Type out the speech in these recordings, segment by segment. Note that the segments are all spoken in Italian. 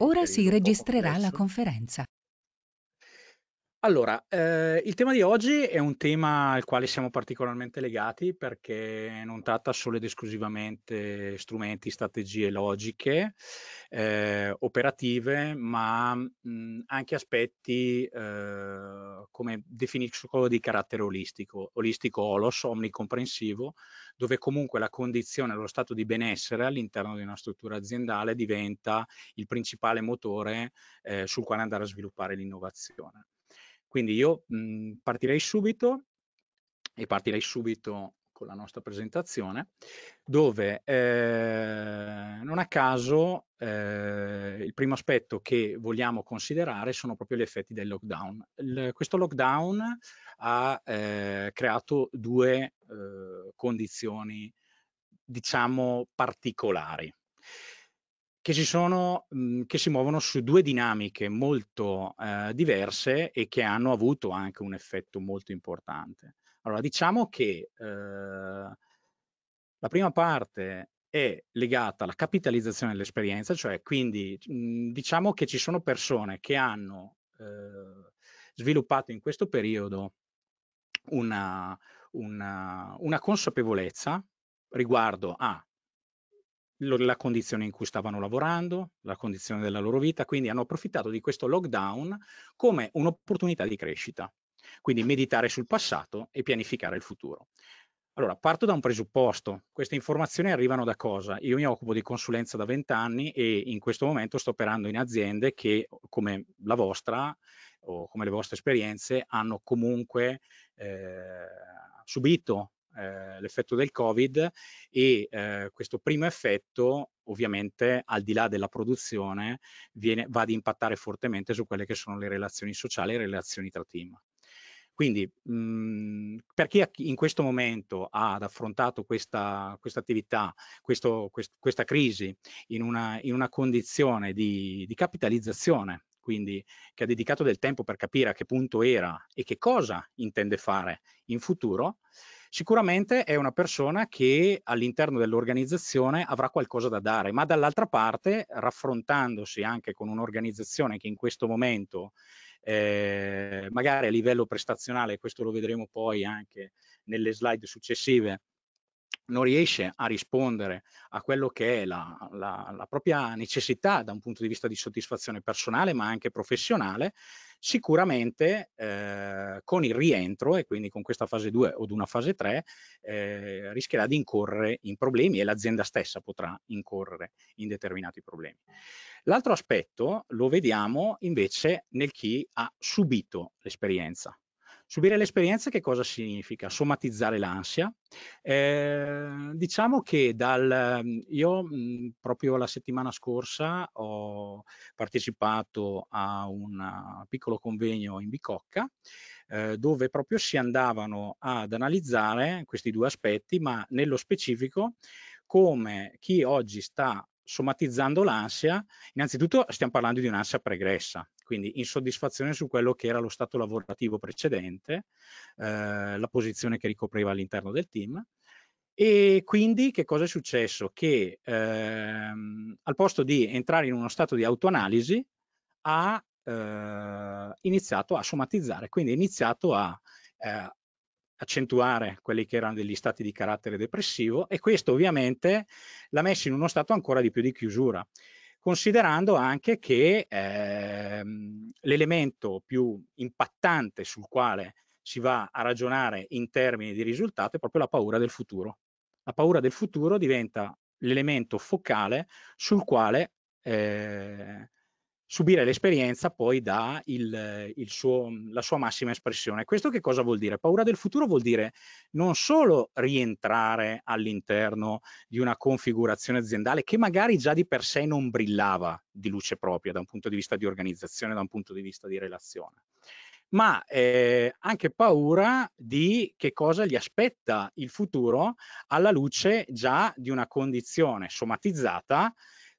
Ora si registrerà la conferenza. Allora, eh, il tema di oggi è un tema al quale siamo particolarmente legati perché non tratta solo ed esclusivamente strumenti, strategie logiche, eh, operative, ma mh, anche aspetti eh, come definisco di carattere olistico, olistico olos, omnicomprensivo, dove comunque la condizione, lo stato di benessere all'interno di una struttura aziendale diventa il principale motore eh, sul quale andare a sviluppare l'innovazione. Quindi io mh, partirei subito e partirei subito con la nostra presentazione, dove eh, non a caso eh, il primo aspetto che vogliamo considerare sono proprio gli effetti del lockdown. Il, questo lockdown ha eh, creato due eh, condizioni, diciamo, particolari che, si sono, mh, mhmm, che si muovono su due dinamiche molto eh, diverse e che hanno avuto anche un effetto molto importante. Allora, diciamo che eh, la prima parte è legata alla capitalizzazione dell'esperienza, cioè quindi mh, mhmm, diciamo che ci sono persone che hanno eh, sviluppato in questo periodo una, una, una consapevolezza riguardo a la condizione in cui stavano lavorando, la condizione della loro vita, quindi hanno approfittato di questo lockdown come un'opportunità di crescita, quindi meditare sul passato e pianificare il futuro. Allora, parto da un presupposto, queste informazioni arrivano da cosa? Io mi occupo di consulenza da 20 anni e in questo momento sto operando in aziende che, come la vostra o come le vostre esperienze, hanno comunque eh, subito eh, l'effetto del Covid e eh, questo primo effetto ovviamente al di là della produzione viene, va ad impattare fortemente su quelle che sono le relazioni sociali e le relazioni tra team. Quindi mh, mhmm, per chi in questo momento ha affrontato questa, questa attività, questo, quest, questa crisi in una, in una condizione di, di capitalizzazione quindi che ha dedicato del tempo per capire a che punto era e che cosa intende fare in futuro, Sicuramente è una persona che all'interno dell'organizzazione avrà qualcosa da dare, ma dall'altra parte, raffrontandosi anche con un'organizzazione che in questo momento, eh, magari a livello prestazionale, questo lo vedremo poi anche nelle slide successive, non riesce a rispondere a quello che è la, la, la, propria necessità da un punto di vista di soddisfazione personale ma anche professionale, sicuramente eh, con il rientro e quindi con questa fase 2 o una fase 3 eh, rischierà di incorrere in problemi e l'azienda stessa potrà incorrere in determinati problemi. L'altro aspetto lo vediamo invece nel chi ha subito l'esperienza. Subire l'esperienza che cosa significa? Somatizzare l'ansia. Eh, diciamo che dal, io mh, proprio la settimana scorsa ho partecipato a un piccolo convegno in Bicocca eh, dove proprio si andavano ad analizzare questi due aspetti, ma nello specifico come chi oggi sta somatizzando l'ansia, innanzitutto stiamo parlando di un'ansia pregressa, quindi insoddisfazione su quello che era lo stato lavorativo precedente, eh, la posizione che ricopriva all'interno del team, e quindi che cosa è successo? Che ehm, al posto di entrare in uno stato di autoanalisi ha eh, iniziato a somatizzare, quindi ha iniziato a eh, accentuare quelli che erano degli stati di carattere depressivo e questo ovviamente l'ha messo in uno stato ancora di più di chiusura, considerando anche che ehm, l'elemento più impattante sul quale si va a ragionare in termini di risultato è proprio la paura del futuro. La paura del futuro diventa l'elemento focale sul quale eh, subire l'esperienza poi dà il, il suo, la sua massima espressione. Questo che cosa vuol dire? Paura del futuro vuol dire non solo rientrare all'interno di una configurazione aziendale che magari già di per sé non brillava di luce propria da un punto di vista di organizzazione, da un punto di vista di relazione, ma eh, anche paura di che cosa gli aspetta il futuro alla luce già di una condizione somatizzata,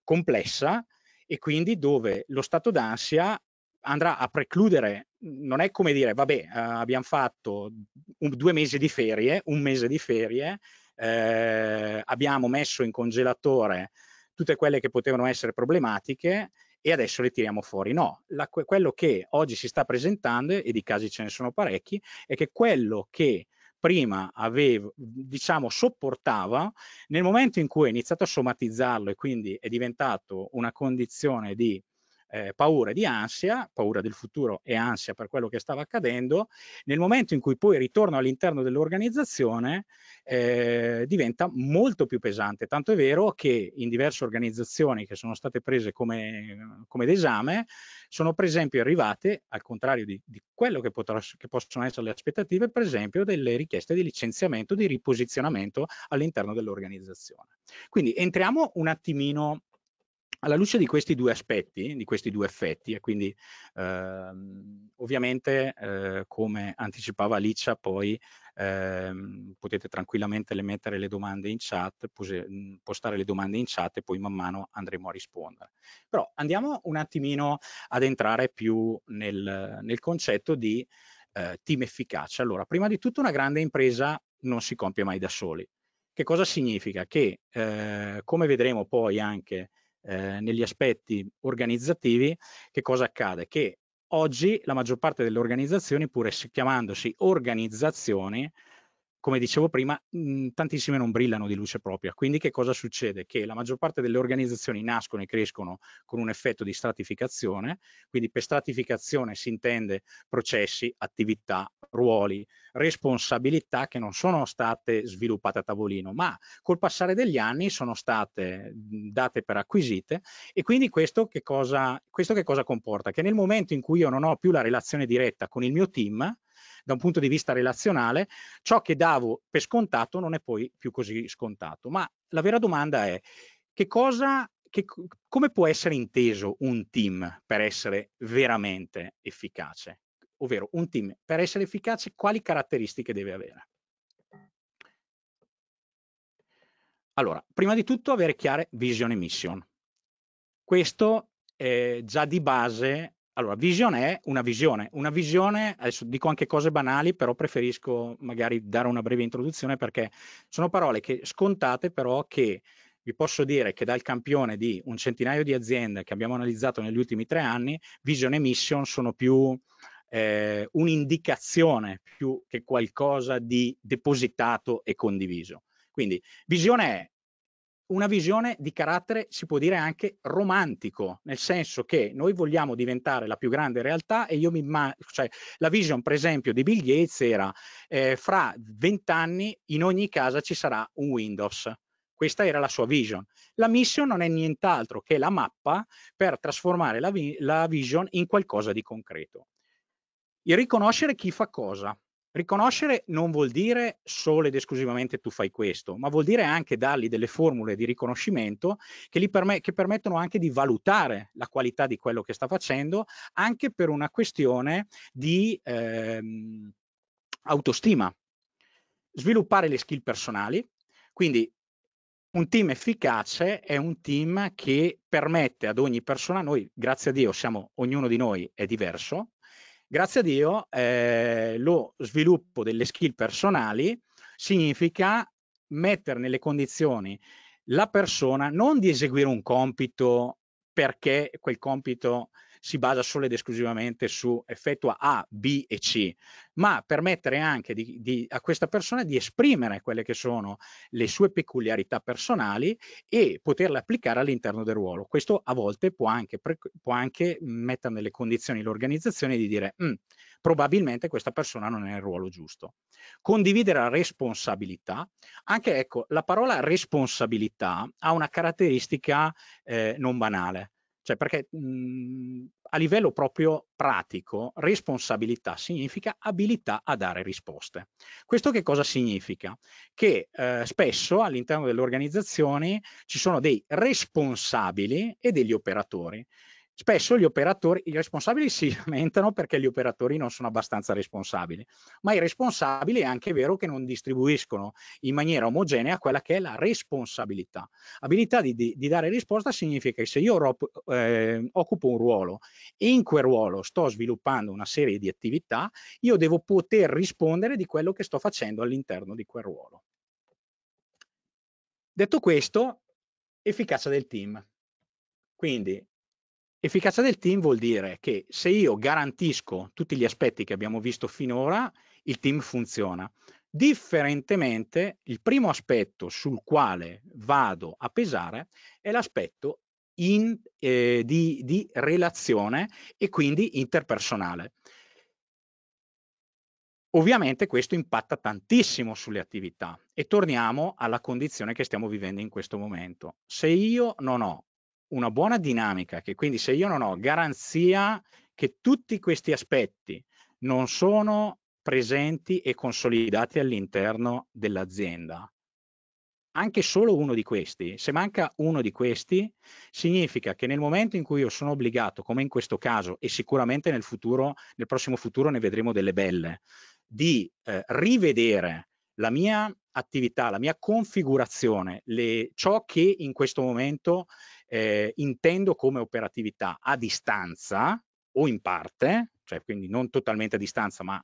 complessa, e quindi dove lo stato d'ansia andrà a precludere, non è come dire, vabbè, eh, abbiamo fatto un, due mesi di ferie, un mese di ferie, eh, abbiamo messo in congelatore tutte quelle che potevano essere problematiche e adesso le tiriamo fuori. No, la, quello che oggi si sta presentando, e di casi ce ne sono parecchi, è che quello che prima avevo, diciamo, sopportava, nel momento in cui ha iniziato a somatizzarlo e quindi è diventato una condizione di eh, paura di ansia, paura del futuro e ansia per quello che stava accadendo, nel momento in cui poi ritorno all'interno dell'organizzazione eh, diventa molto più pesante, tanto è vero che in diverse organizzazioni che sono state prese come, come d'esame sono per esempio arrivate, al contrario di, di quello che, potrà, che possono essere le aspettative, per esempio delle richieste di licenziamento, di riposizionamento all'interno dell'organizzazione. Quindi entriamo un attimino alla luce di questi due aspetti, di questi due effetti, e quindi ehm, ovviamente eh, come anticipava Alicia, poi ehm, potete tranquillamente le mettere le domande in chat, postare le domande in chat e poi man mano andremo a rispondere. Però andiamo un attimino ad entrare più nel, nel concetto di eh, team efficace. Allora, prima di tutto una grande impresa non si compie mai da soli. Che cosa significa? Che eh, come vedremo poi anche eh, negli aspetti organizzativi, che cosa accade? Che oggi la maggior parte delle organizzazioni, pur chiamandosi organizzazioni, come dicevo prima, mh, mhmm, tantissime non brillano di luce propria. Quindi che cosa succede? Che la maggior parte delle organizzazioni nascono e crescono con un effetto di stratificazione, quindi per stratificazione si intende processi, attività, ruoli, responsabilità che non sono state sviluppate a tavolino, ma col passare degli anni sono state mhmm, date per acquisite e quindi questo che cosa, questo che cosa comporta? Che nel momento in cui io non ho più la relazione diretta con il mio team, da un punto di vista relazionale, ciò che davo per scontato non è poi più così scontato. Ma la vera domanda è che cosa, che, come può essere inteso un team per essere veramente efficace? Ovvero un team per essere efficace quali caratteristiche deve avere? Allora, prima di tutto avere chiare vision e mission. Questo eh, già di base allora, vision è una visione. Una visione, adesso dico anche cose banali, però preferisco magari dare una breve introduzione perché sono parole che scontate, però che vi posso dire che dal campione di un centinaio di aziende che abbiamo analizzato negli ultimi tre anni, vision e mission sono più eh, un'indicazione più che qualcosa di depositato e condiviso. Quindi visione è una visione di carattere, si può dire anche romantico, nel senso che noi vogliamo diventare la più grande realtà e io mi immagino, cioè la vision per esempio di Bill Gates era eh, fra vent'anni in ogni casa ci sarà un Windows. Questa era la sua vision. La mission non è nient'altro che la mappa per trasformare la, vi la vision in qualcosa di concreto. Il riconoscere chi fa cosa, Riconoscere non vuol dire solo ed esclusivamente tu fai questo, ma vuol dire anche dargli delle formule di riconoscimento che, perm che permettono anche di valutare la qualità di quello che sta facendo, anche per una questione di ehm, autostima. Sviluppare le skill personali, quindi un team efficace è un team che permette ad ogni persona, noi grazie a Dio siamo, ognuno di noi è diverso, Grazie a Dio eh, lo sviluppo delle skill personali significa mettere nelle condizioni la persona non di eseguire un compito perché quel compito si basa solo ed esclusivamente su effettua A, B e C, ma permettere anche di, di, a questa persona di esprimere quelle che sono le sue peculiarità personali e poterle applicare all'interno del ruolo. Questo a volte può anche, può anche mettere nelle condizioni l'organizzazione di dire mm, probabilmente questa persona non è nel ruolo giusto. Condividere la responsabilità, anche ecco, la parola responsabilità ha una caratteristica eh, non banale cioè perché mh, mhmm, a livello proprio pratico, responsabilità significa abilità a dare risposte. Questo che cosa significa? Che eh, spesso all'interno delle organizzazioni ci sono dei responsabili e degli operatori. Spesso gli operatori, i responsabili si lamentano perché gli operatori non sono abbastanza responsabili, ma i responsabili è anche vero che non distribuiscono in maniera omogenea quella che è la responsabilità. Abilità di, di, di dare risposta significa che se io eh, occupo un ruolo e in quel ruolo sto sviluppando una serie di attività, io devo poter rispondere di quello che sto facendo all'interno di quel ruolo. Detto questo, efficacia del team. Quindi Efficacia del team vuol dire che se io garantisco tutti gli aspetti che abbiamo visto finora, il team funziona. Differentemente, il primo aspetto sul quale vado a pesare è l'aspetto in, eh, di, di relazione e quindi interpersonale. Ovviamente questo impatta tantissimo sulle attività e torniamo alla condizione che stiamo vivendo in questo momento. Se io non ho una buona dinamica, che quindi se io non ho garanzia che tutti questi aspetti non sono presenti e consolidati all'interno dell'azienda, anche solo uno di questi, se manca uno di questi, significa che nel momento in cui io sono obbligato, come in questo caso, e sicuramente nel futuro, nel prossimo futuro ne vedremo delle belle, di eh, rivedere la mia attività, la mia configurazione, le, ciò che in questo momento eh, intendo come operatività a distanza o in parte, cioè quindi non totalmente a distanza, ma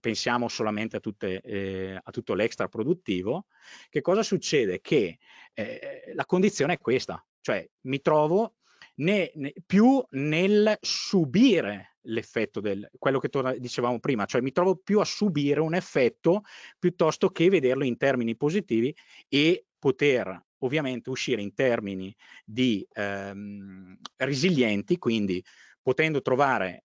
pensiamo solamente a, tutte, eh, a tutto l'extra produttivo, che cosa succede? Che eh, la condizione è questa, cioè mi trovo ne, ne, più nel subire l'effetto del quello che dicevamo prima, cioè mi trovo più a subire un effetto piuttosto che vederlo in termini positivi e poter ovviamente uscire in termini di ehm, resilienti, quindi potendo trovare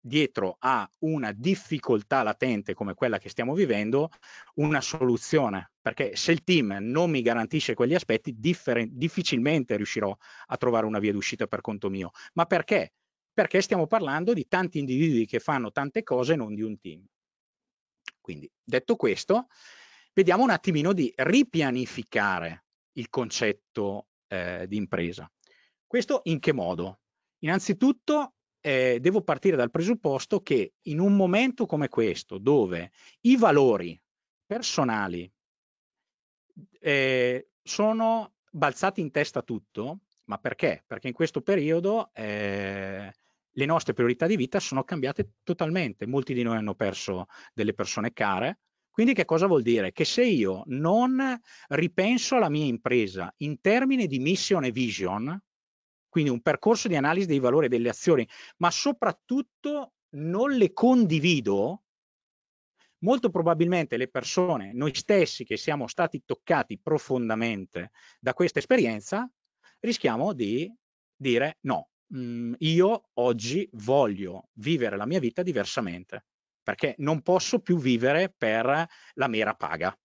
dietro a una difficoltà latente come quella che stiamo vivendo una soluzione, perché se il team non mi garantisce quegli aspetti difficilmente riuscirò a trovare una via d'uscita per conto mio. Ma perché? Perché stiamo parlando di tanti individui che fanno tante cose, non di un team. Quindi, detto questo, vediamo un attimino di ripianificare il concetto eh, di impresa. Questo in che modo? Innanzitutto eh, devo partire dal presupposto che in un momento come questo, dove i valori personali eh, sono balzati in testa tutto, ma perché? Perché in questo periodo eh, le nostre priorità di vita sono cambiate totalmente. Molti di noi hanno perso delle persone care. Quindi che cosa vuol dire? Che se io non ripenso alla mia impresa in termini di mission e vision, quindi un percorso di analisi dei valori delle azioni, ma soprattutto non le condivido, molto probabilmente le persone, noi stessi che siamo stati toccati profondamente da questa esperienza, rischiamo di dire no, mm, io oggi voglio vivere la mia vita diversamente, perché non posso più vivere per la mera paga.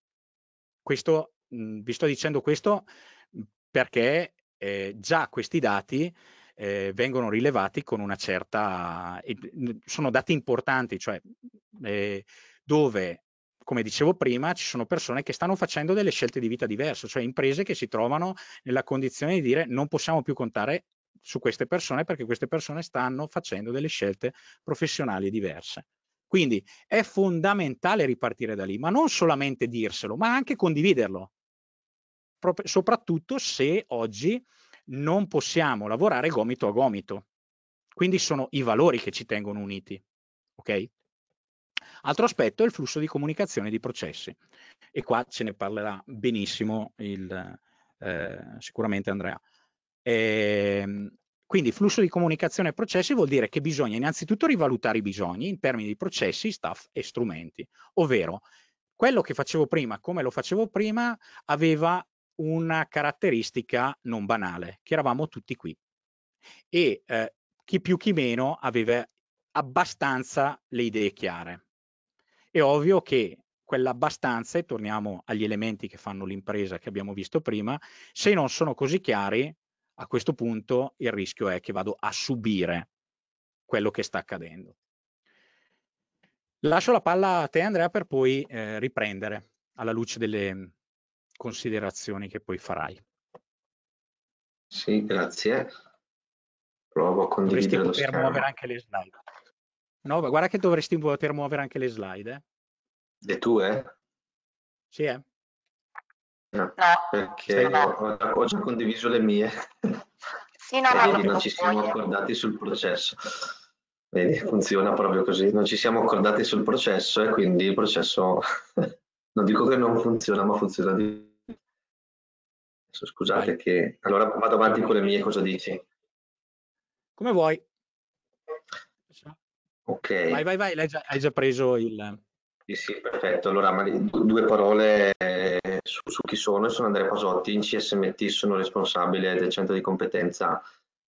Questo, mh, mm, vi sto dicendo questo mm, perché eh, già questi dati eh, vengono rilevati con una certa, sono dati importanti, cioè eh, dove, come dicevo prima, ci sono persone che stanno facendo delle scelte di vita diverse, cioè imprese che si trovano nella condizione di dire non possiamo più contare su queste persone perché queste persone stanno facendo delle scelte professionali diverse. Quindi è fondamentale ripartire da lì, ma non solamente dirselo, ma anche condividerlo soprattutto se oggi non possiamo lavorare gomito a gomito. Quindi sono i valori che ci tengono uniti. Ok? Altro aspetto è il flusso di comunicazione di processi e qua ce ne parlerà benissimo il, eh, sicuramente Andrea. E, ehm, quindi flusso di comunicazione e processi vuol dire che bisogna innanzitutto rivalutare i bisogni in termini di processi, staff e strumenti, ovvero quello che facevo prima, come lo facevo prima, aveva una caratteristica non banale, che eravamo tutti qui e eh, chi più chi meno aveva abbastanza le idee chiare. È ovvio che quell'abbastanza, e torniamo agli elementi che fanno l'impresa che abbiamo visto prima, se non sono così chiari, a questo punto il rischio è che vado a subire quello che sta accadendo. Lascio la palla a te Andrea per poi eh, riprendere alla luce delle, considerazioni che poi farai. Sì, grazie. Provo a condividere dovresti poter muovere anche le slide. No, guarda che dovresti poter muovere anche le slide. Eh? Le tue? Sì, eh. No, perché ho, ho, già condiviso le mie. Sì, no, no, non ci siamo accordati sul processo. Vedi, funziona proprio così. Non ci siamo accordati sul processo e quindi il processo non dico che non funziona, ma funziona di Scusate che... Allora vado avanti con le mie, cosa dici? Come vuoi. Ok. Vai, vai, vai, hai già, hai già preso il... Sì, sì, perfetto. Allora, due parole eh, su, su, chi sono. Sono Andrea Pasotti, in CSMT sono responsabile del centro di competenza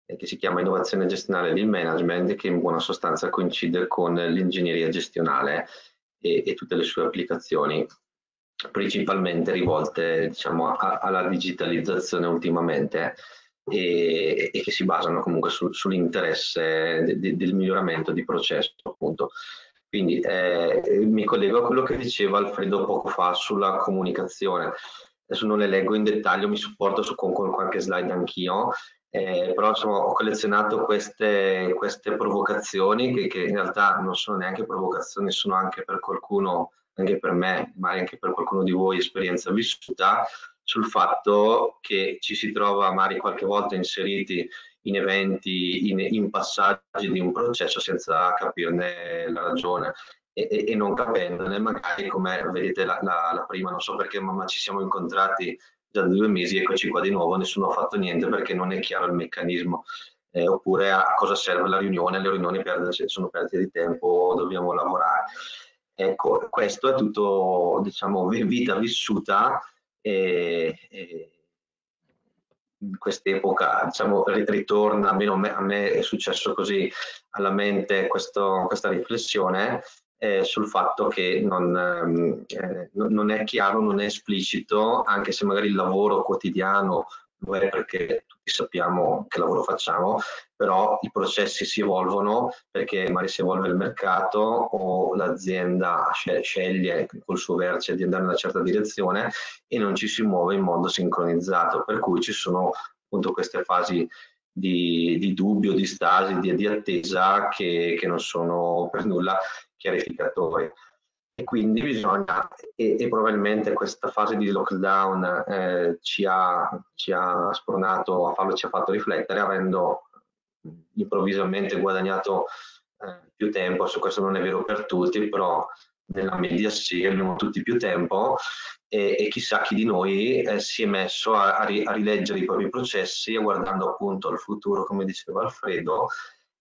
eh, che si chiama Innovazione Gestionale del Management, che in buona sostanza coincide con l'ingegneria gestionale e, e, tutte le sue applicazioni, principalmente rivolte diciamo, a, alla digitalizzazione ultimamente e, e, che si basano comunque su, sull'interesse de, de, del miglioramento di processo appunto. Quindi eh, mi collego a quello che diceva Alfredo poco fa sulla comunicazione. Adesso non le leggo in dettaglio, mi supporto su, con, con qualche slide anch'io, eh, però insomma, ho collezionato queste, queste provocazioni che, che, in realtà non sono neanche provocazioni, sono anche per qualcuno, anche per me, ma anche per qualcuno di voi esperienza vissuta, sul fatto che ci si trova magari qualche volta inseriti in eventi, in, in passaggi di un processo senza capirne la ragione e, e non capendone magari come vedete la, la, la, prima, non so perché ma, ma ci siamo incontrati già da due mesi, eccoci qua di nuovo, nessuno ha fatto niente perché non è chiaro il meccanismo. Eh, oppure a cosa serve la riunione, le riunioni perde, sono perdite di tempo, dobbiamo lavorare. Ecco, questo è tutto, diciamo, vita vissuta e, e quest'epoca diciamo, ritorna, almeno a me, a me, è successo così alla mente questo, questa riflessione eh, sul fatto che non, ehm, eh, non, è chiaro, non è esplicito, anche se magari il lavoro quotidiano è perché tutti sappiamo che lavoro facciamo, però i processi si evolvono perché magari si evolve il mercato o l'azienda sceglie col suo vertice di andare in una certa direzione e non ci si muove in modo sincronizzato, per cui ci sono appunto queste fasi di, di dubbio, di stasi, di, di attesa che, che non sono per nulla chiarificatori quindi bisogna, e, e, probabilmente questa fase di lockdown eh, ci, ha, ci ha spronato a farlo, ci ha fatto riflettere avendo improvvisamente guadagnato eh, più tempo, su questo non è vero per tutti, però nella media sì, abbiamo tutti più tempo. E, e chissà chi di noi eh, si è messo a, a, ri, a, rileggere i propri processi e guardando appunto al futuro, come diceva Alfredo,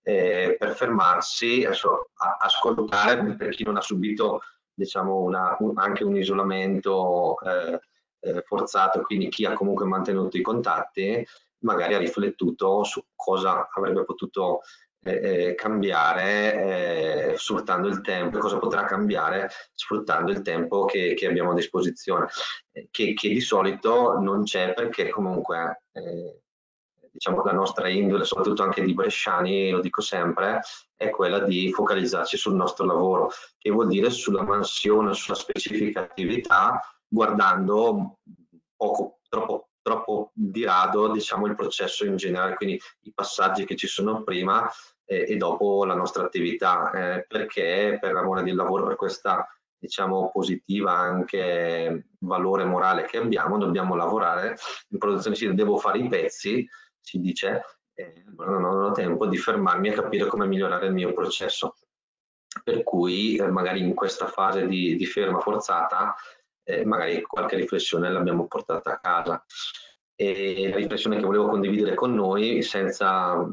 eh, per fermarsi, adesso, a, ascoltare per chi non ha subito diciamo una, un, anche un isolamento eh, eh, forzato, quindi chi ha comunque mantenuto i contatti, magari ha riflettuto su cosa avrebbe potuto eh, eh cambiare eh, sfruttando il tempo cosa potrà cambiare sfruttando il tempo che, che abbiamo a disposizione, eh, che, che, di solito non c'è perché comunque diciamo, la nostra indole, soprattutto anche di bresciani, lo dico sempre, è quella di focalizzarci sul nostro lavoro, che vuol dire sulla mansione, sulla specifica attività, guardando poco, troppo, troppo di rado diciamo, il processo in generale, quindi i passaggi che ci sono prima eh, e dopo la nostra attività, eh, perché? Per l'amore del lavoro, per questa diciamo positiva anche valore morale che abbiamo, dobbiamo lavorare in produzione, devo fare i pezzi, si dice, eh, non ho tempo di fermarmi a capire come migliorare il mio processo. Per cui eh, magari in questa fase di, di ferma forzata, eh, magari qualche riflessione l'abbiamo portata a casa. E la riflessione che volevo condividere con noi, senza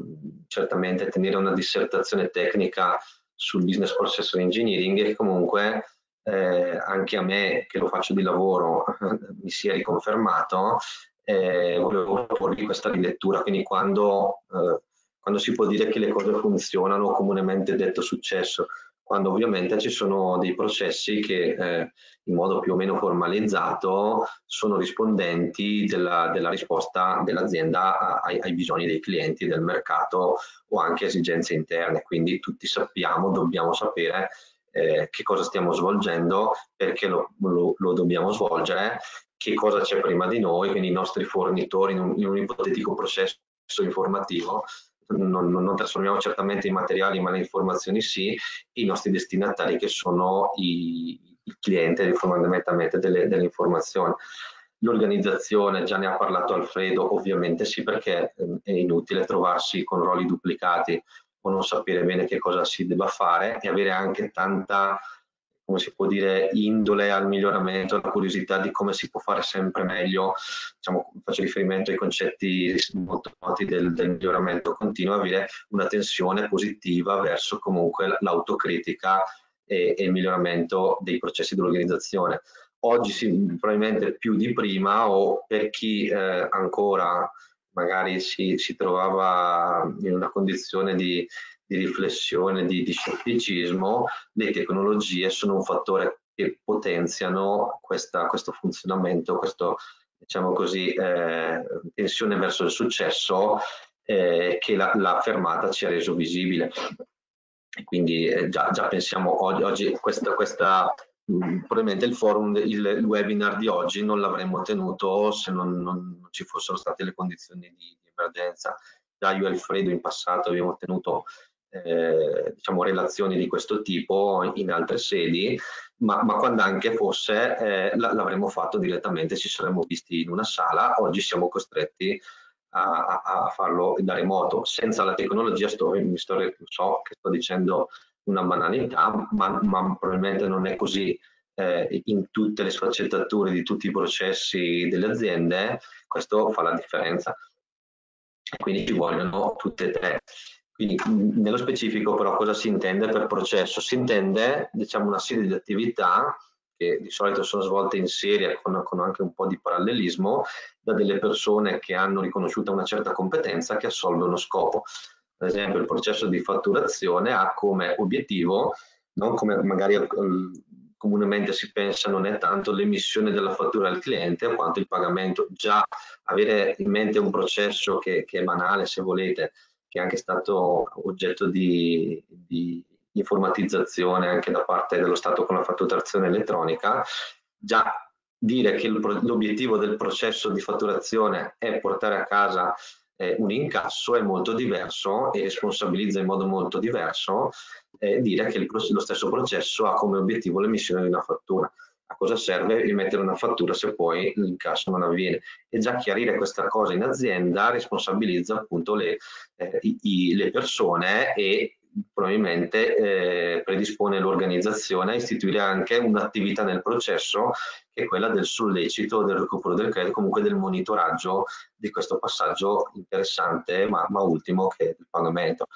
certamente tenere una dissertazione tecnica sul business process engineering, che comunque eh, anche a me che lo faccio di lavoro mi si è riconfermato eh, volevo proporvi questa rilettura, quindi quando, eh, quando si può dire che le cose funzionano, comunemente detto successo, quando ovviamente ci sono dei processi che eh, in modo più o meno formalizzato sono rispondenti della, della risposta dell'azienda ai, ai, bisogni dei clienti, del mercato o anche esigenze interne. Quindi tutti sappiamo, dobbiamo sapere eh, che cosa stiamo svolgendo, perché lo, lo, lo dobbiamo svolgere che cosa c'è prima di noi, quindi i nostri fornitori in un, in un ipotetico processo informativo, non, non, trasformiamo certamente i materiali ma le informazioni sì, i nostri destinatari che sono i, il cliente fondamentalmente delle, delle informazioni. L'organizzazione, già ne ha parlato Alfredo, ovviamente sì perché ehm, è inutile trovarsi con ruoli duplicati o non sapere bene che cosa si debba fare e avere anche tanta come si può dire, indole al miglioramento, la curiosità di come si può fare sempre meglio, diciamo, faccio riferimento ai concetti molto noti del, del miglioramento continuo, avere una tensione positiva verso comunque l'autocritica e, e il miglioramento dei processi dell'organizzazione. Oggi sì, probabilmente più di prima o per chi eh, ancora magari si, si trovava in una condizione di di riflessione, di, di scetticismo, le tecnologie sono un fattore che potenziano questa, questo funzionamento, questo diciamo così, eh, tensione verso il successo eh, che la, la, fermata ci ha reso visibile. Quindi eh, già, già, pensiamo oggi, oggi questa, questa mh, probabilmente il forum, il, il, webinar di oggi non l'avremmo tenuto se non, non, ci fossero state le condizioni di, di emergenza. Già io e Alfredo in passato abbiamo tenuto eh, diciamo, relazioni di questo tipo in altre sedi, ma, ma quando anche fosse eh, l'avremmo fatto direttamente, ci saremmo visti in una sala, oggi siamo costretti a, a farlo da remoto. Senza la tecnologia sto, mi sto, so che sto dicendo una banalità, ma, ma probabilmente non è così eh, in tutte le sfaccettature di tutti i processi delle aziende, questo fa la differenza. Quindi ci vogliono tutte e tre. Quindi nello specifico però cosa si intende per processo? Si intende diciamo, una serie di attività che di solito sono svolte in serie con, con, anche un po' di parallelismo da delle persone che hanno riconosciuta una certa competenza che assolve uno scopo. Ad esempio il processo di fatturazione ha come obiettivo, non come magari comunemente si pensa non è tanto l'emissione della fattura al cliente quanto il pagamento, già avere in mente un processo che, che è banale se volete, che è anche stato oggetto di, di informatizzazione anche da parte dello Stato con la fatturazione elettronica, già dire che l'obiettivo del processo di fatturazione è portare a casa eh, un incasso è molto diverso e responsabilizza in modo molto diverso eh, dire che lo stesso processo ha come obiettivo l'emissione di una fattura a cosa serve rimettere una fattura se poi l'incasso non avviene. E già chiarire questa cosa in azienda responsabilizza appunto le, eh, i, le persone e probabilmente eh, predispone l'organizzazione a istituire anche un'attività nel processo che è quella del sollecito, del recupero del credito, comunque del monitoraggio di questo passaggio interessante ma, ma ultimo che è il pagamento.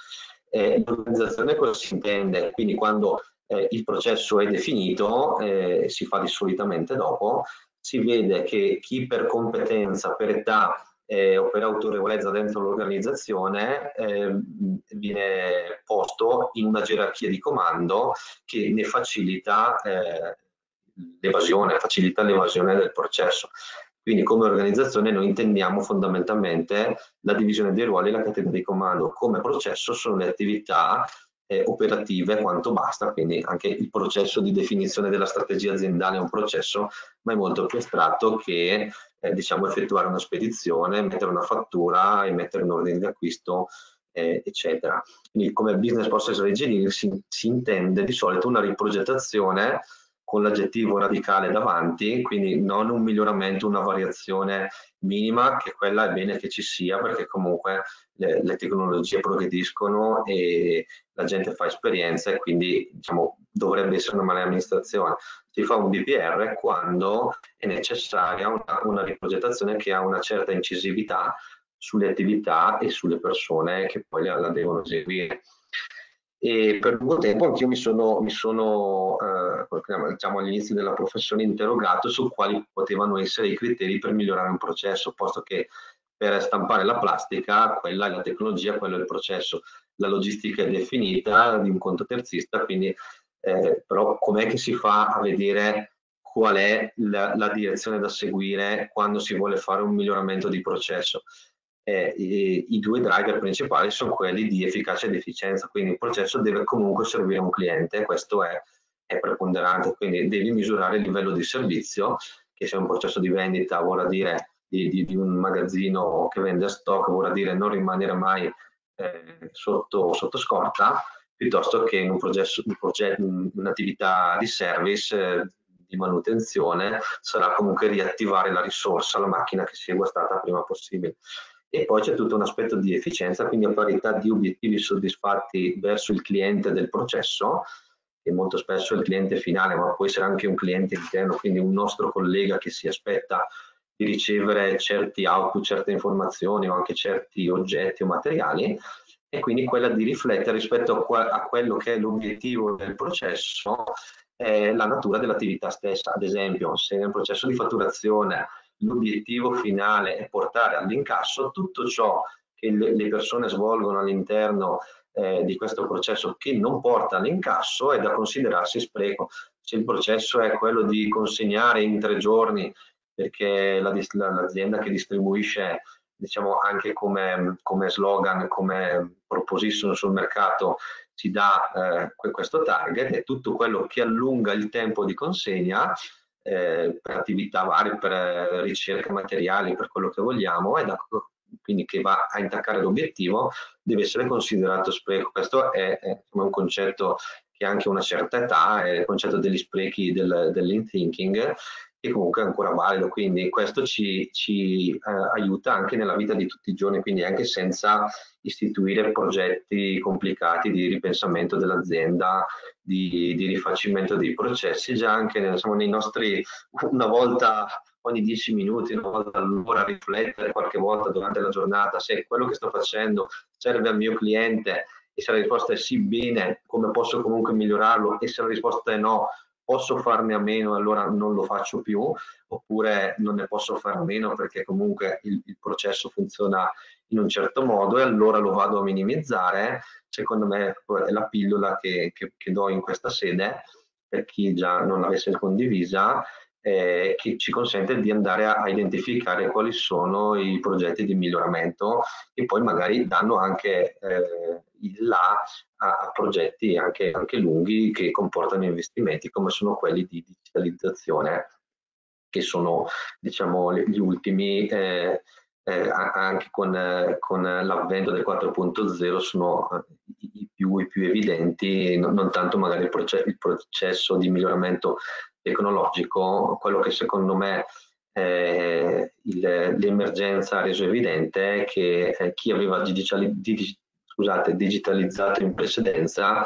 Eh, l'organizzazione cosa si intende? Quindi quando eh, il processo è definito, eh, si fa di solitamente dopo, si vede che chi per competenza, per età eh, o per autorevolezza dentro l'organizzazione ehm, viene posto in una gerarchia di comando che ne facilita eh, l'evasione, facilita l'evasione del processo. Quindi come organizzazione noi intendiamo fondamentalmente la divisione dei ruoli e la catena di comando. Come processo sono le attività eh, operative quanto basta, quindi anche il processo di definizione della strategia aziendale è un processo, ma è molto più astratto che eh, diciamo effettuare una spedizione, mettere una fattura, emettere un ordine di acquisto, eh, eccetera. Quindi come business process engineering si, si intende di solito una riprogettazione con l'aggettivo radicale davanti, quindi non un miglioramento, una variazione minima, che quella è bene che ci sia perché comunque le, le tecnologie progrediscono e la gente fa esperienza e quindi diciamo, dovrebbe essere una mala amministrazione. Si fa un BPR quando è necessaria una, una riprogettazione che ha una certa incisività sulle attività e sulle persone che poi la, la devono eseguire e per lungo tempo anch'io mi sono, mi sono eh, diciamo, all'inizio della professione interrogato su quali potevano essere i criteri per migliorare un processo, posto che per stampare la plastica, quella è la tecnologia, quello è il processo, la logistica è definita di un conto terzista, quindi eh, però com'è che si fa a vedere qual è la, la direzione da seguire quando si vuole fare un miglioramento di processo? Eh, i, i, due driver principali sono quelli di efficacia ed efficienza, quindi il processo deve comunque servire un cliente, questo è, è preponderante, quindi devi misurare il livello di servizio, che è un processo di vendita vuol dire di, di, di un magazzino che vende a stock, vuol dire non rimanere mai eh, sotto, sotto, scorta, piuttosto che in un processo, un un'attività di service eh, di manutenzione sarà comunque riattivare la risorsa, la macchina che sia guastata prima possibile e poi c'è tutto un aspetto di efficienza, quindi a parità di obiettivi soddisfatti verso il cliente del processo, che molto spesso è il cliente finale, ma può essere anche un cliente interno, quindi un nostro collega che si aspetta di ricevere certi output, certe informazioni o anche certi oggetti o materiali e quindi quella di riflettere rispetto a, quello che è l'obiettivo del processo eh, la natura dell'attività stessa. Ad esempio, se nel processo di fatturazione l'obiettivo finale è portare all'incasso, tutto ciò che le persone svolgono all'interno eh, di questo processo che non porta all'incasso è da considerarsi spreco. Se il processo è quello di consegnare in tre giorni perché l'azienda la, che distribuisce diciamo anche come, come, slogan, come proposition sul mercato si dà eh, questo target è tutto quello che allunga il tempo di consegna eh, per attività varie, per ricerca materiali, per quello che vogliamo, e da, quindi che va a intaccare l'obiettivo, deve essere considerato spreco. Questo è, è un concetto che ha anche una certa età, è il concetto degli sprechi del, dell'in che comunque è ancora valido, quindi questo ci, ci eh, aiuta anche nella vita di tutti i giorni, quindi anche senza istituire progetti complicati di ripensamento dell'azienda, di, di, rifacimento dei processi, già anche insomma, nei nostri, una volta ogni 10 minuti, una volta all'ora, riflettere qualche volta durante la giornata se quello che sto facendo serve al mio cliente e se la risposta è sì, bene, come posso comunque migliorarlo e se la risposta è no, posso farne a meno allora non lo faccio più oppure non ne posso fare a meno perché comunque il, il processo funziona in un certo modo e allora lo vado a minimizzare. Secondo me è la pillola che, che, che do in questa sede per chi già non l'avesse condivisa eh, che ci consente di andare a, a, identificare quali sono i progetti di miglioramento e poi magari danno anche eh, il là a, a progetti anche, anche, lunghi che comportano investimenti come sono quelli di digitalizzazione che sono diciamo gli ultimi eh, eh, anche con, con l'avvento del 4.0 sono eh, i più, i più evidenti, non, non tanto magari il, proce il, processo di miglioramento tecnologico, quello che secondo me eh, l'emergenza ha reso evidente è che eh, chi aveva digitali dig scusate, digitalizzato in precedenza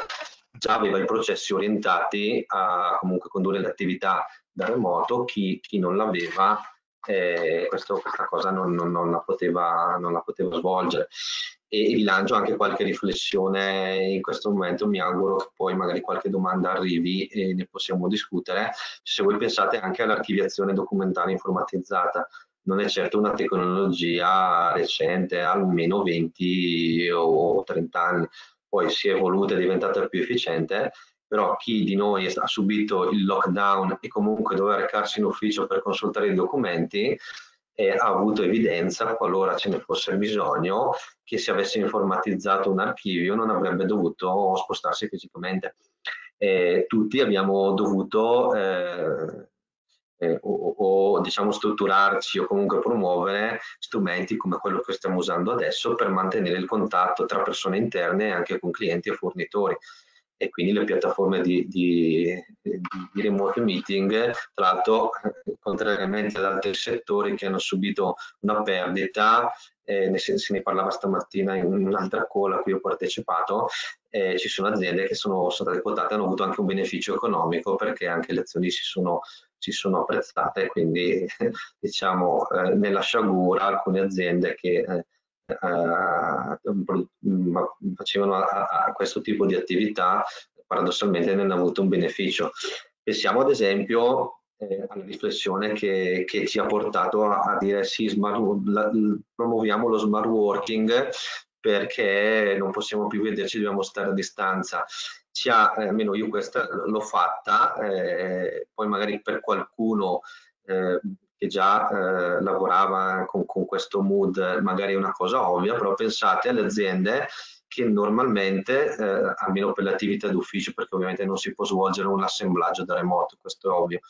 già aveva i processi orientati a comunque condurre le attività da remoto, chi, chi non l'aveva eh, questa cosa non, non, non, la poteva, non la poteva svolgere e, vi lancio anche qualche riflessione in questo momento, mi auguro che poi magari qualche domanda arrivi e ne possiamo discutere. Se voi pensate anche all'archiviazione documentale informatizzata, non è certo una tecnologia recente, almeno 20 o 30 anni, poi si è evoluta, è diventata più efficiente, però chi di noi ha subito il lockdown e comunque doveva recarsi in ufficio per consultare i documenti, eh, ha avuto evidenza, qualora ce ne fosse bisogno, che se avesse informatizzato un archivio non avrebbe dovuto spostarsi fisicamente. Eh, tutti abbiamo dovuto eh, eh, o, o, diciamo strutturarci o comunque promuovere strumenti come quello che stiamo usando adesso per mantenere il contatto tra persone interne e anche con clienti e fornitori e quindi le piattaforme di, di, di remote meeting, tra l'altro contrariamente ad altri settori che hanno subito una perdita, eh, se ne parlava stamattina in un'altra call a cui ho partecipato, eh, ci sono aziende che sono state quotate e hanno avuto anche un beneficio economico perché anche le azioni si sono, si sono apprezzate, quindi diciamo eh, nella sciagura alcune aziende che eh, facevano a, a questo tipo di attività paradossalmente ne hanno avuto un beneficio. Pensiamo ad esempio eh, alla riflessione che, che, ci ha portato a, a dire sì, smart, la, promuoviamo lo smart working perché non possiamo più vederci, dobbiamo stare a distanza. Ci ha, eh, almeno io questa l'ho fatta, eh, poi magari per qualcuno eh, che già eh, lavorava con, con, questo mood magari è una cosa ovvia, però pensate alle aziende che normalmente, eh, almeno per le attività d'ufficio, perché ovviamente non si può svolgere un assemblaggio da remoto, questo è ovvio,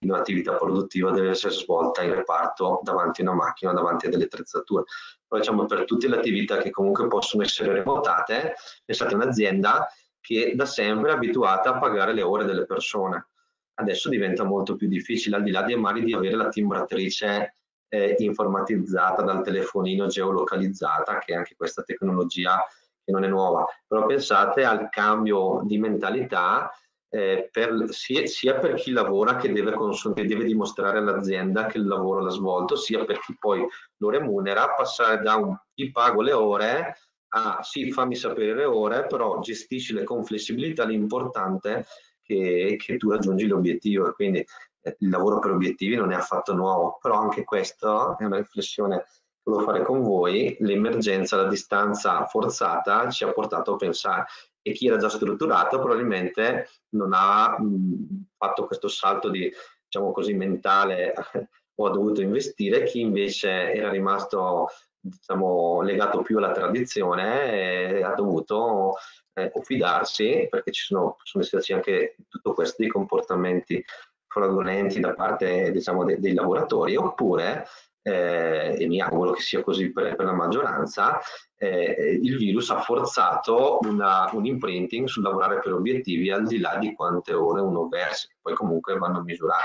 un'attività produttiva deve essere svolta in reparto davanti a una macchina, davanti a delle attrezzature. Poi diciamo per tutte le attività che comunque possono essere remotate, pensate a un'azienda che da sempre è abituata a pagare le ore delle persone adesso diventa molto più difficile, al di là di magari di avere la timbratrice eh, informatizzata dal telefonino geolocalizzata, che è anche questa tecnologia che non è nuova. Però pensate al cambio di mentalità eh, per, sia, sia, per chi lavora che deve, che deve dimostrare all'azienda che il lavoro l'ha svolto, sia per chi poi lo remunera, passare da un ti pago le ore a sì, fammi sapere le ore, però gestiscile con flessibilità, l'importante che, che tu raggiungi l'obiettivo e quindi eh, il lavoro per obiettivi non è affatto nuovo, però anche questa è una riflessione che volevo fare con voi, l'emergenza, la distanza forzata ci ha portato a pensare e chi era già strutturato probabilmente non ha mh, fatto questo salto di, diciamo così, mentale o ha dovuto investire, chi invece era rimasto diciamo, legato più alla tradizione ha dovuto eh, fidarsi perché ci sono, possono esserci anche tutto questo di comportamenti fraudolenti da parte diciamo, de, dei lavoratori oppure eh, e mi auguro che sia così per, per la maggioranza, eh, il virus ha forzato una, un imprinting sul lavorare per obiettivi al di là di quante ore uno versa, che poi comunque vanno misurati.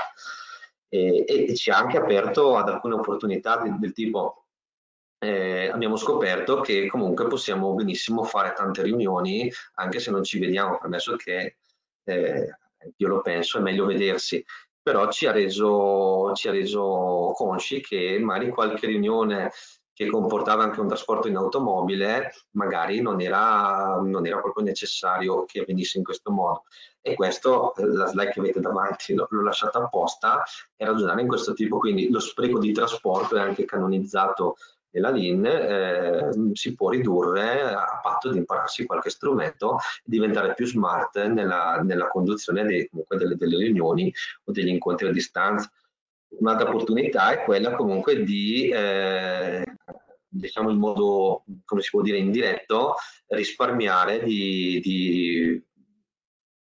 E, e ci ha anche aperto ad alcune opportunità del, del tipo eh, abbiamo scoperto che comunque possiamo benissimo fare tante riunioni anche se non ci vediamo, permesso che eh, io lo penso, è meglio vedersi però ci ha, reso, ci ha reso consci che magari qualche riunione che comportava anche un trasporto in automobile, magari non era, non era proprio necessario che avvenisse in questo modo. E questo, eh, la slide che avete davanti, l'ho lasciata apposta, è ragionare in questo tipo, quindi lo spreco di trasporto è anche canonizzato la Lean eh, si può ridurre a patto di impararsi qualche strumento e diventare più smart nella, nella conduzione dei, comunque delle, delle, riunioni o degli incontri a distanza. Un'altra opportunità è quella comunque di, eh, diciamo in modo, come si può dire, indiretto, risparmiare di, di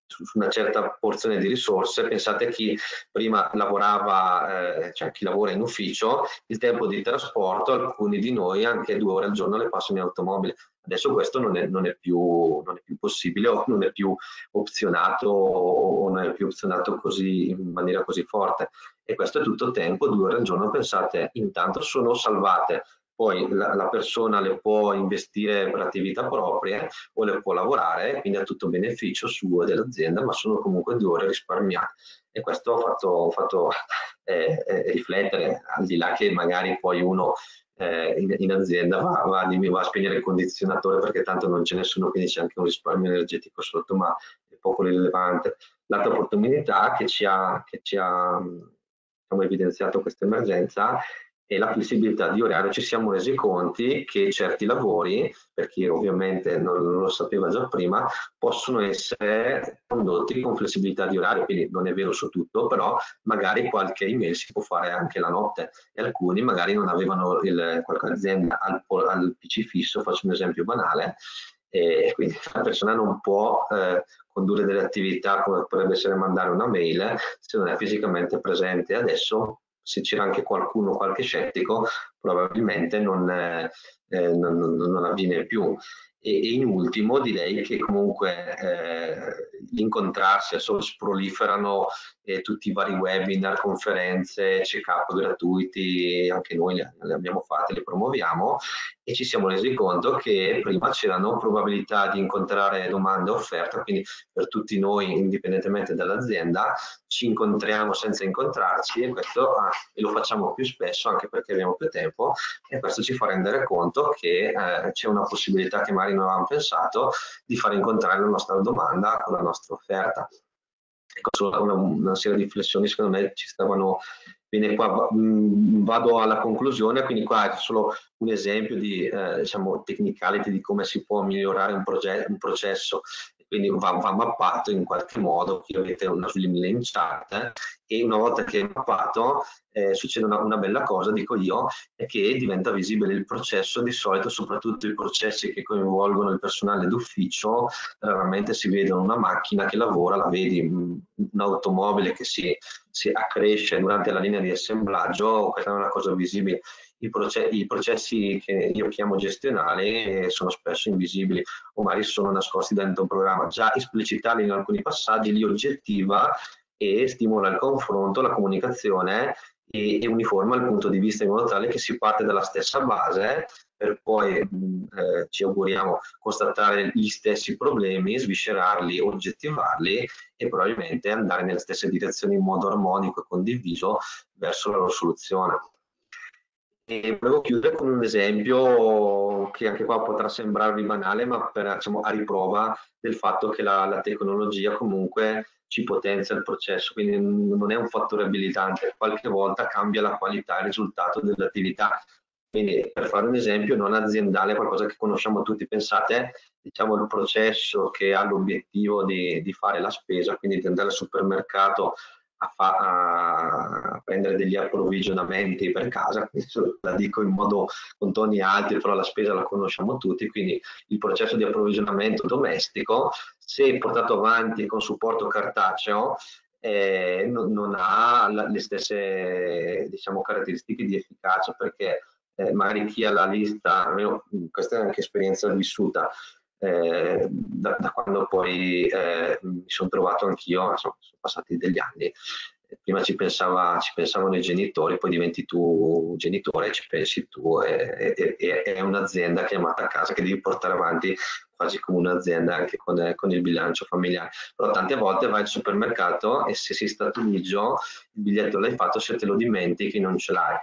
su una certa porzione di risorse, pensate a chi prima lavorava, eh, cioè chi lavora in ufficio, il tempo di trasporto, alcuni di noi anche due ore al giorno le passano in automobile. Adesso questo non è, non è, più, non è più, possibile o non è più opzionato o non è più opzionato così, in maniera così forte. E questo è tutto tempo, due ore al giorno, pensate, intanto sono salvate poi la, la, persona le può investire per attività proprie o le può lavorare, quindi ha tutto beneficio suo e dell'azienda, ma sono comunque due ore risparmiate. E questo ha fatto, fatto eh, eh, riflettere, al di là che magari poi uno eh, in, in, azienda va, va, va, a spegnere il condizionatore perché tanto non c'è nessuno, quindi c'è anche un risparmio energetico sotto, ma è poco rilevante. L'altra opportunità che ci ha, che ci ha diciamo, evidenziato questa emergenza e la flessibilità di orario ci siamo resi conti che certi lavori, per chi ovviamente non, lo sapeva già prima, possono essere condotti con flessibilità di orario, quindi non è vero su tutto, però magari qualche email si può fare anche la notte e alcuni magari non avevano il, qualche azienda al, al PC fisso, faccio un esempio banale, e quindi la persona non può eh, condurre delle attività come potrebbe essere mandare una mail se non è fisicamente presente. Adesso se c'era anche qualcuno, qualche scettico, probabilmente non, eh, non, non avviene più. E, e, in ultimo direi che comunque eh, incontrarsi, adesso proliferano eh, tutti i vari webinar, conferenze, check-up gratuiti, anche noi le, le abbiamo fatte, le promuoviamo e ci siamo resi conto che prima c'erano probabilità di incontrare domande e offerta, quindi per tutti noi, indipendentemente dall'azienda, ci incontriamo senza incontrarci e questo ah, e lo facciamo più spesso anche perché abbiamo più tempo e questo ci fa rendere conto che eh, c'è una possibilità che magari non avevamo pensato di far incontrare la nostra domanda con la nostra offerta. Ecco, una, una serie di riflessioni secondo me ci stavano bene qua mm, vado alla conclusione quindi qua è solo un esempio di eh, diciamo technicality di come si può migliorare un, un processo quindi va, va, mappato in qualche modo qui avete una slim lane chart eh, e una volta che è mappato eh, succede una, una, bella cosa, dico io, è che diventa visibile il processo, di solito soprattutto i processi che coinvolgono il personale d'ufficio, raramente si vedono una macchina che lavora, la vedi, un'automobile che si, si accresce durante la linea di assemblaggio, questa è una cosa visibile. I, processi, I, processi che io chiamo gestionali sono spesso invisibili o magari sono nascosti dentro un programma. Già esplicitarli in alcuni passaggi li oggettiva e stimola il confronto, la comunicazione e, e uniforma il punto di vista in modo tale che si parte dalla stessa base per poi eh, ci auguriamo constatare gli stessi problemi, sviscerarli, oggettivarli e probabilmente andare nelle stesse direzioni in modo armonico e condiviso verso la loro soluzione. Volevo chiudere con un esempio che anche qua potrà sembrarvi banale, ma per, diciamo, a riprova del fatto che la, la, tecnologia comunque ci potenzia il processo, quindi non è un fattore abilitante, qualche volta cambia la qualità e il risultato dell'attività. Quindi per fare un esempio non aziendale, qualcosa che conosciamo tutti, pensate diciamo il processo che ha l'obiettivo di, di fare la spesa, quindi di andare al supermercato a, fa, a, prendere degli approvvigionamenti per casa, la dico in modo con toni alti, però la spesa la conosciamo tutti, quindi il processo di approvvigionamento domestico, se portato avanti con supporto cartaceo, eh, non, non, ha la, le stesse diciamo, caratteristiche di efficacia perché eh, magari chi ha la lista, almeno questa è anche esperienza vissuta, eh, da, da, quando poi eh, mi sono trovato anch'io, sono passati degli anni. Prima ci, pensava, ci, pensavano i genitori, poi diventi tu genitore, ci pensi tu, è un'azienda chiamata a casa che devi portare avanti quasi come un'azienda anche con, con, il bilancio familiare. Però tante volte vai al supermercato e se sei stato ligio, il biglietto l'hai fatto, se te lo dimentichi non ce l'hai.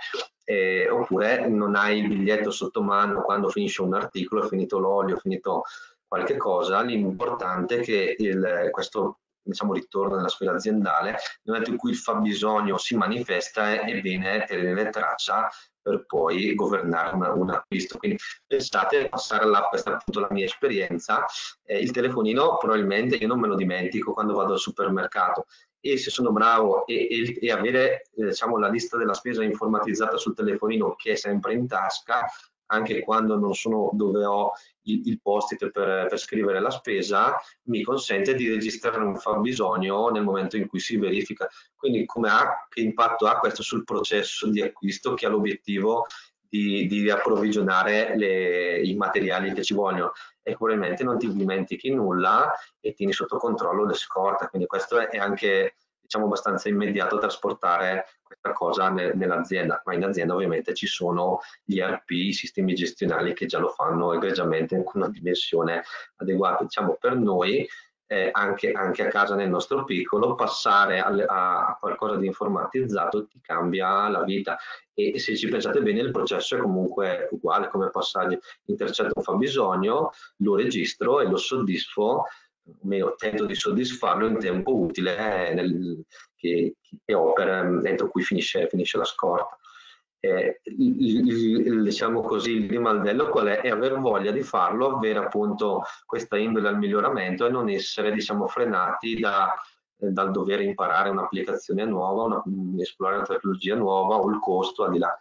Eh, oppure non hai il biglietto sotto mano quando finisce un articolo, è finito l'olio, è finito qualche cosa, l'importante è che il, questo diciamo, ritorno nella sfera aziendale, nel momento in cui il fabbisogno si manifesta è bene tenere traccia per poi governare una, un acquisto. Quindi pensate, passare alla, questa è appunto la mia esperienza, eh, il telefonino probabilmente io non me lo dimentico quando vado al supermercato e se sono bravo e, e, e avere eh, diciamo, la lista della spesa informatizzata sul telefonino che è sempre in tasca, anche quando non sono dove ho il, il post-it per, per, scrivere la spesa, mi consente di registrare un fabbisogno nel momento in cui si verifica. Quindi come ha, che impatto ha questo sul processo di acquisto che ha l'obiettivo di, di approvvigionare le, i materiali che ci vogliono e probabilmente non ti dimentichi nulla e tieni sotto controllo le scorte. Quindi questo è anche diciamo abbastanza immediato trasportare questa cosa ne, nell'azienda, ma in azienda ovviamente ci sono gli ERP, i sistemi gestionali che già lo fanno egregiamente con una dimensione adeguata. Diciamo per noi eh, anche, anche, a casa nel nostro piccolo, passare a, a, qualcosa di informatizzato ti cambia la vita e se ci pensate bene il processo è comunque uguale come passaggio, intercetto un fabbisogno, lo registro e lo soddisfo o tento di soddisfarlo in tempo utile eh, nel, che, che, opera dentro cui finisce, finisce la scorta. Eh, il, il, diciamo così, il rimaldello qual è? È aver voglia di farlo, avere appunto questa indole al miglioramento e non essere diciamo frenati da, eh, dal dover imparare un'applicazione nuova, una, esplorare una tecnologia nuova o il costo al di là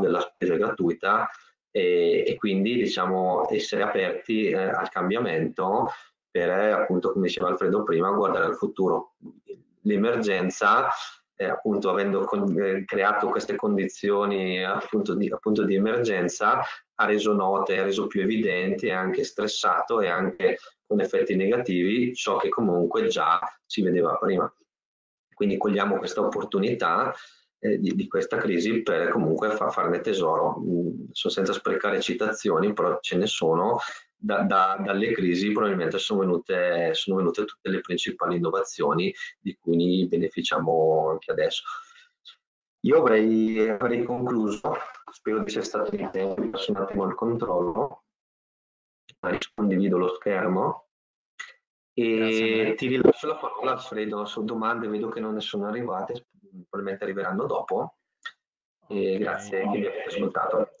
della spesa gratuita e, e quindi diciamo essere aperti eh, al cambiamento per appunto come diceva Alfredo prima guardare al futuro l'emergenza eh, appunto avendo con, eh, creato queste condizioni appunto di, appunto di emergenza ha reso note, ha reso più evidenti e anche stressato e anche con effetti negativi ciò che comunque già si vedeva prima. Quindi cogliamo questa opportunità eh, di, di, questa crisi per comunque fa, farne tesoro. Mm, senza sprecare citazioni, però ce ne sono. Da, da, dalle crisi probabilmente sono venute, sono venute tutte le principali innovazioni di cui beneficiamo anche adesso. Io avrei, avrei concluso, spero di essere stato in tempo, passo un attimo al controllo, condivido lo schermo. E ti rilascio la parola Alfredo. Su domande, vedo che non ne sono arrivate, probabilmente arriveranno dopo. E grazie che mi avete ascoltato.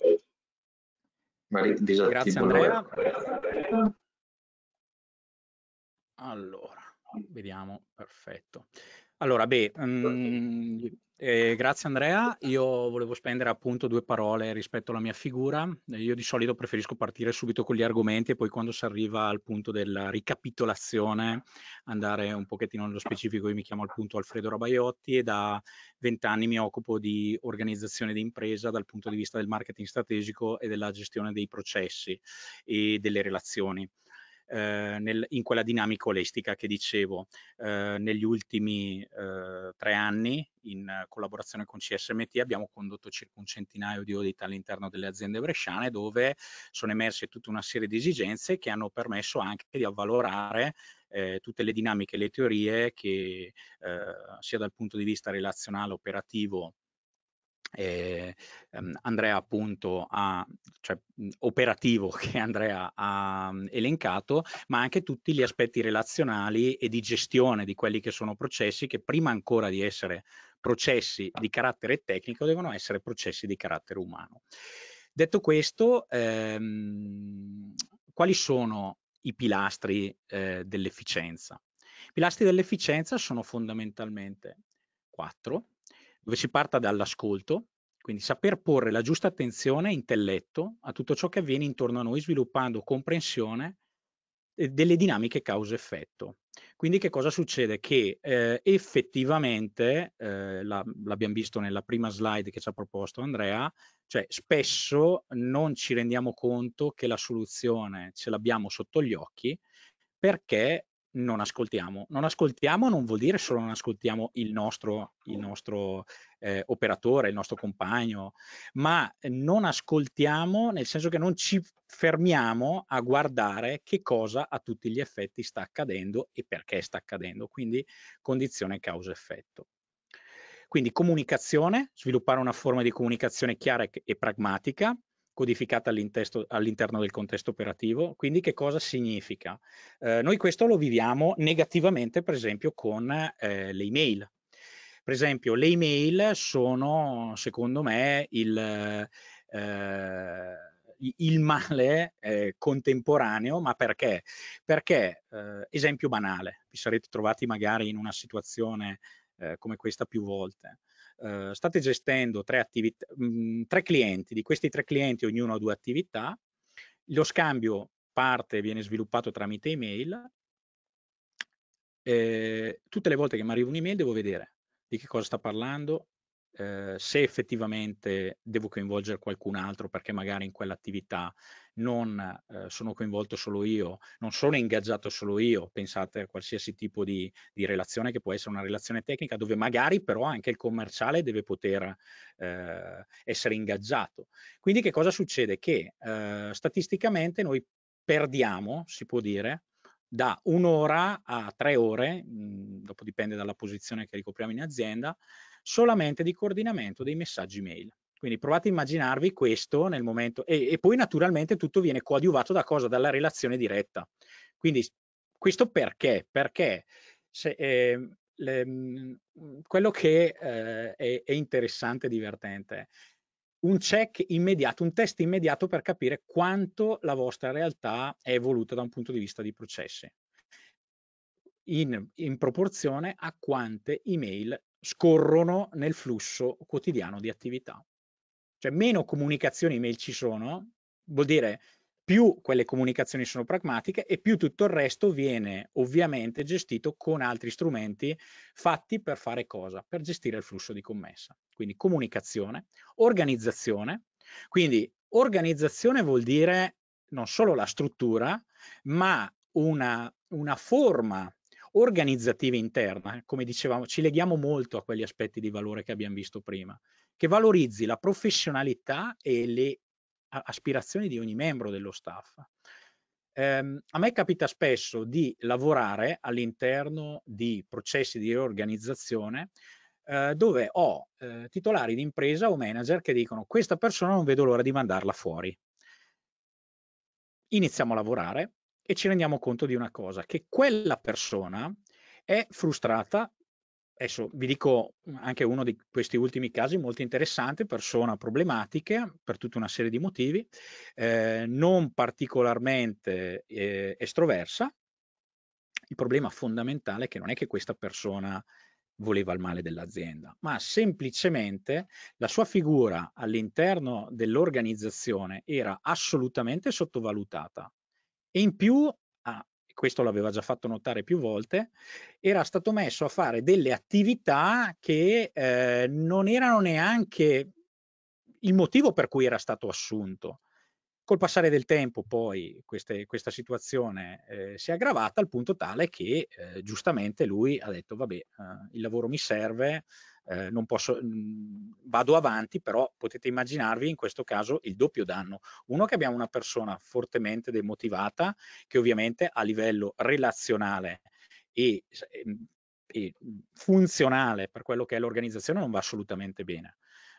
Grazie Andrea. Allora, vediamo, perfetto. Allora, beh, um, eh, grazie Andrea, io volevo spendere appunto due parole rispetto alla mia figura. Io di solito preferisco partire subito con gli argomenti e poi quando si arriva al punto della ricapitolazione andare un pochettino nello specifico. Io mi chiamo appunto Alfredo Rabaiotti e da vent'anni mi occupo di organizzazione di impresa dal punto di vista del marketing strategico e della gestione dei processi e delle relazioni. Eh, nel, in quella dinamica olistica che dicevo. Eh, negli ultimi eh, tre anni, in collaborazione con CSMT, abbiamo condotto circa un centinaio di audit all'interno delle aziende bresciane dove sono emerse tutta una serie di esigenze che hanno permesso anche di avvalorare eh, tutte le dinamiche e le teorie che eh, sia dal punto di vista relazionale, operativo, eh, Andrea appunto ha, cioè operativo che Andrea ha elencato, ma anche tutti gli aspetti relazionali e di gestione di quelli che sono processi che prima ancora di essere processi di carattere tecnico devono essere processi di carattere umano. Detto questo, ehm, quali sono i pilastri eh, dell'efficienza? I pilastri dell'efficienza sono fondamentalmente quattro dove si parta dall'ascolto, quindi saper porre la giusta attenzione e intelletto a tutto ciò che avviene intorno a noi, sviluppando comprensione delle dinamiche causa-effetto. Quindi che cosa succede? Che eh, effettivamente, eh, la, l'abbiamo visto nella prima slide che ci ha proposto Andrea, cioè spesso non ci rendiamo conto che la soluzione ce l'abbiamo sotto gli occhi perché non ascoltiamo. Non ascoltiamo non vuol dire solo non ascoltiamo il nostro, il nostro eh, operatore, il nostro compagno, ma non ascoltiamo nel senso che non ci fermiamo a guardare che cosa a tutti gli effetti sta accadendo e perché sta accadendo, quindi condizione causa-effetto. Quindi comunicazione, sviluppare una forma di comunicazione chiara e pragmatica, codificata all'interno del contesto operativo. Quindi che cosa significa? Eh, noi questo lo viviamo negativamente, per esempio, con eh, le email. Per esempio, le email sono, secondo me, il, eh, il male eh, contemporaneo, ma perché? Perché, eh, esempio banale, vi sarete trovati magari in una situazione eh, come questa più volte eh, state gestendo tre, attività, mh, mm, tre clienti, di questi tre clienti ognuno ha due attività, lo scambio parte viene sviluppato tramite email, eh, tutte le volte che mi arriva un'email devo vedere di che cosa sta parlando, eh, se effettivamente devo coinvolgere qualcun altro perché magari in quell'attività non eh, sono coinvolto solo io, non sono ingaggiato solo io, pensate a qualsiasi tipo di, di, relazione che può essere una relazione tecnica dove magari però anche il commerciale deve poter eh, essere ingaggiato. Quindi che cosa succede? Che eh, statisticamente noi perdiamo, si può dire, da un'ora a tre ore, mh, dopo dipende dalla posizione che ricopriamo in azienda, solamente di coordinamento dei messaggi mail. Quindi provate a immaginarvi questo nel momento e, e poi naturalmente tutto viene coadiuvato da cosa? Dalla relazione diretta. Quindi questo perché? Perché se, eh, le, mhmm, quello che eh, è, è interessante e divertente un check immediato, un test immediato per capire quanto la vostra realtà è evoluta da un punto di vista di processi, in, in proporzione a quante email scorrono nel flusso quotidiano di attività. Cioè meno comunicazioni email ci sono, vuol dire più quelle comunicazioni sono pragmatiche e più tutto il resto viene ovviamente gestito con altri strumenti fatti per fare cosa? Per gestire il flusso di commessa. Quindi comunicazione, organizzazione. Quindi organizzazione vuol dire non solo la struttura, ma una, una forma organizzativa interna, come dicevamo, ci leghiamo molto a quegli aspetti di valore che abbiamo visto prima, che valorizzi la professionalità e le aspirazioni di ogni membro dello staff. Eh, a me capita spesso di lavorare all'interno di processi di riorganizzazione eh, dove ho eh, titolari di impresa o manager che dicono questa persona non vedo l'ora di mandarla fuori. Iniziamo a lavorare, e ci rendiamo conto di una cosa, che quella persona è frustrata, adesso vi dico anche uno di questi ultimi casi molto interessante, persona problematica per tutta una serie di motivi, eh, non particolarmente eh, estroversa, il problema fondamentale è che non è che questa persona voleva il male dell'azienda, ma semplicemente la sua figura all'interno dell'organizzazione era assolutamente sottovalutata e in più, ah, questo l'aveva già fatto notare più volte, era stato messo a fare delle attività che eh, non erano neanche il motivo per cui era stato assunto. Col passare del tempo poi queste, questa situazione eh, si è aggravata al punto tale che eh, giustamente lui ha detto vabbè, eh, il lavoro mi serve, eh, non posso, mh, mm, vado avanti, però potete immaginarvi in questo caso il doppio danno. Uno che abbiamo una persona fortemente demotivata che ovviamente a livello relazionale e, e funzionale per quello che è l'organizzazione non va assolutamente bene.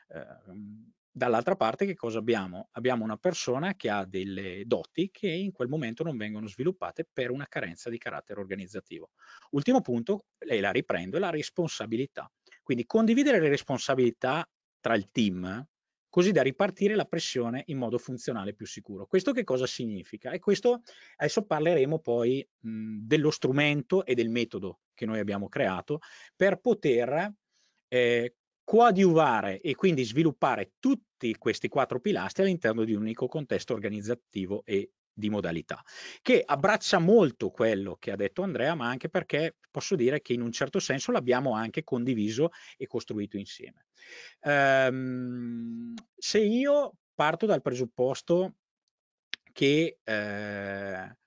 Uh, Dall'altra parte che cosa abbiamo? Abbiamo una persona che ha delle doti che in quel momento non vengono sviluppate per una carenza di carattere organizzativo. Ultimo punto, e la riprendo, è la responsabilità. Quindi condividere le responsabilità tra il team così da ripartire la pressione in modo funzionale più sicuro. Questo che cosa significa? E questo adesso parleremo poi mh, dello strumento e del metodo che noi abbiamo creato per poter eh, coadiuvare e quindi sviluppare tutti questi quattro pilastri all'interno di un unico contesto organizzativo e di modalità, che abbraccia molto quello che ha detto Andrea, ma anche perché posso dire che in un certo senso l'abbiamo anche condiviso e costruito insieme. Um, se io parto dal presupposto che eh,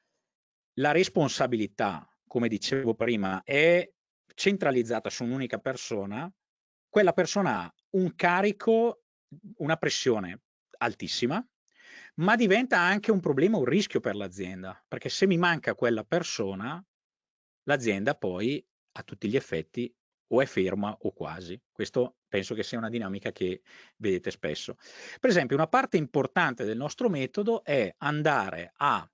la responsabilità, come dicevo prima, è centralizzata su un'unica persona, quella persona ha un carico, una pressione altissima, ma diventa anche un problema, un rischio per l'azienda, perché se mi manca quella persona, l'azienda poi a tutti gli effetti o è ferma o quasi. Questo penso che sia una dinamica che vedete spesso. Per esempio, una parte importante del nostro metodo è andare a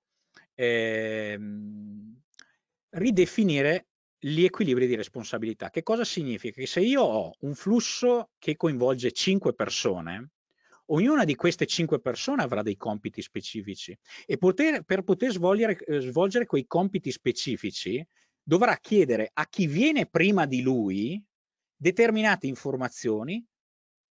ehm, ridefinire gli equilibri di responsabilità. Che cosa significa? Che se io ho un flusso che coinvolge cinque persone, ognuna di queste cinque persone avrà dei compiti specifici e poter, per poter svolgere, eh, svolgere quei compiti specifici dovrà chiedere a chi viene prima di lui determinate informazioni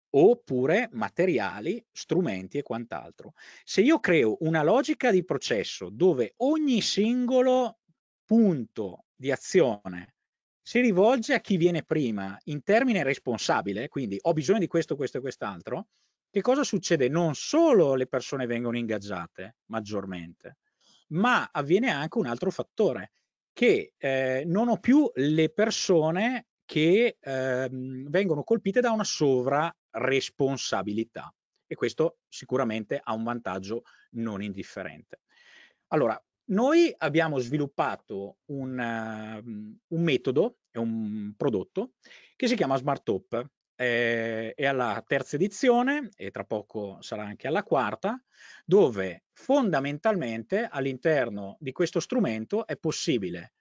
oppure materiali, strumenti e quant'altro. Se io creo una logica di processo dove ogni singolo punto di azione si rivolge a chi viene prima in termine responsabile, quindi ho bisogno di questo, questo e quest'altro, che cosa succede? Non solo le persone vengono ingaggiate maggiormente, ma avviene anche un altro fattore, che eh, non ho più le persone che eh, vengono colpite da una sovraresponsabilità e questo sicuramente ha un vantaggio non indifferente. Allora, noi abbiamo sviluppato un, uh, un metodo, un prodotto che si chiama Smart Top. Eh, è alla terza edizione e tra poco sarà anche alla quarta, dove fondamentalmente all'interno di questo strumento è possibile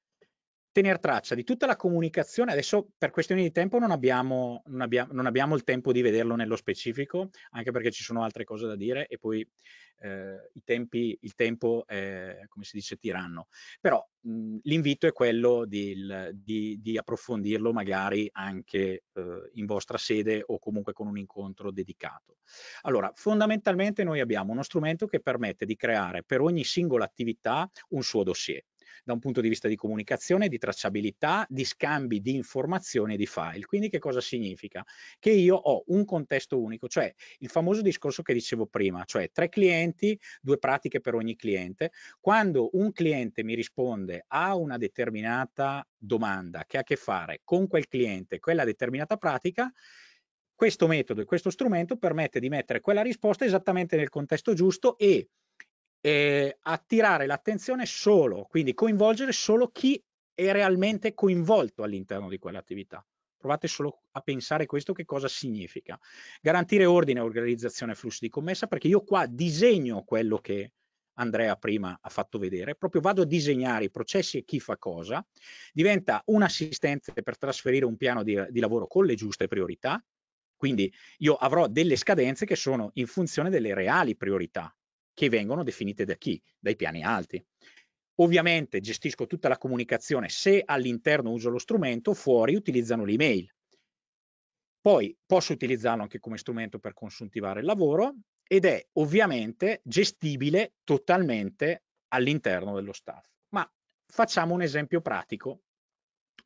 tenere traccia di tutta la comunicazione. Adesso per questioni di tempo non abbiamo, non abbiamo, non abbiamo il tempo di vederlo nello specifico, anche perché ci sono altre cose da dire e poi eh, i tempi, il tempo, è, come si dice, tiranno. Però l'invito è quello di, di, di, approfondirlo magari anche eh, in vostra sede o comunque con un incontro dedicato. Allora, fondamentalmente noi abbiamo uno strumento che permette di creare per ogni singola attività un suo dossier da un punto di vista di comunicazione, di tracciabilità, di scambi di informazioni e di file. Quindi che cosa significa? Che io ho un contesto unico, cioè il famoso discorso che dicevo prima, cioè tre clienti, due pratiche per ogni cliente. Quando un cliente mi risponde a una determinata domanda che ha a che fare con quel cliente, quella determinata pratica, questo metodo e questo strumento permette di mettere quella risposta esattamente nel contesto giusto e eh, attirare l'attenzione solo, quindi coinvolgere solo chi è realmente coinvolto all'interno di quell'attività. Provate solo a pensare questo che cosa significa. Garantire ordine, organizzazione e flussi di commessa, perché io qua disegno quello che Andrea prima ha fatto vedere, proprio vado a disegnare i processi e chi fa cosa, diventa un assistente per trasferire un piano di, di lavoro con le giuste priorità, quindi io avrò delle scadenze che sono in funzione delle reali priorità, che vengono definite da chi? Dai piani alti. Ovviamente gestisco tutta la comunicazione, se all'interno uso lo strumento, fuori utilizzano l'email. Poi posso utilizzarlo anche come strumento per consuntivare il lavoro ed è ovviamente gestibile totalmente all'interno dello staff. Ma facciamo un esempio pratico.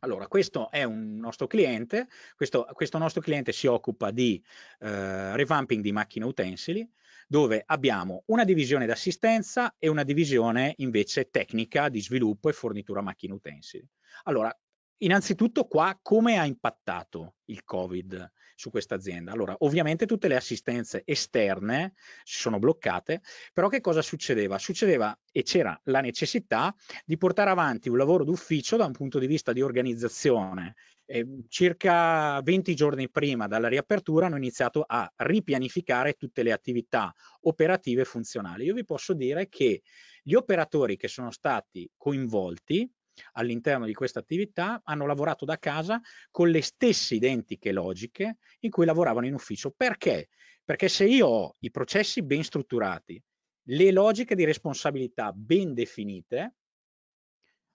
Allora, questo è un nostro cliente, questo, questo nostro cliente si occupa di eh, revamping di macchine utensili, dove abbiamo una divisione d'assistenza e una divisione invece tecnica di sviluppo e fornitura macchine utensili. Allora, innanzitutto qua come ha impattato il Covid su questa azienda? Allora, ovviamente tutte le assistenze esterne si sono bloccate, però che cosa succedeva? Succedeva e c'era la necessità di portare avanti un lavoro d'ufficio da un punto di vista di organizzazione eh, circa 20 giorni prima dalla riapertura hanno iniziato a ripianificare tutte le attività operative e funzionali. Io vi posso dire che gli operatori che sono stati coinvolti all'interno di questa attività hanno lavorato da casa con le stesse identiche logiche in cui lavoravano in ufficio. Perché? Perché se io ho i processi ben strutturati, le logiche di responsabilità ben definite,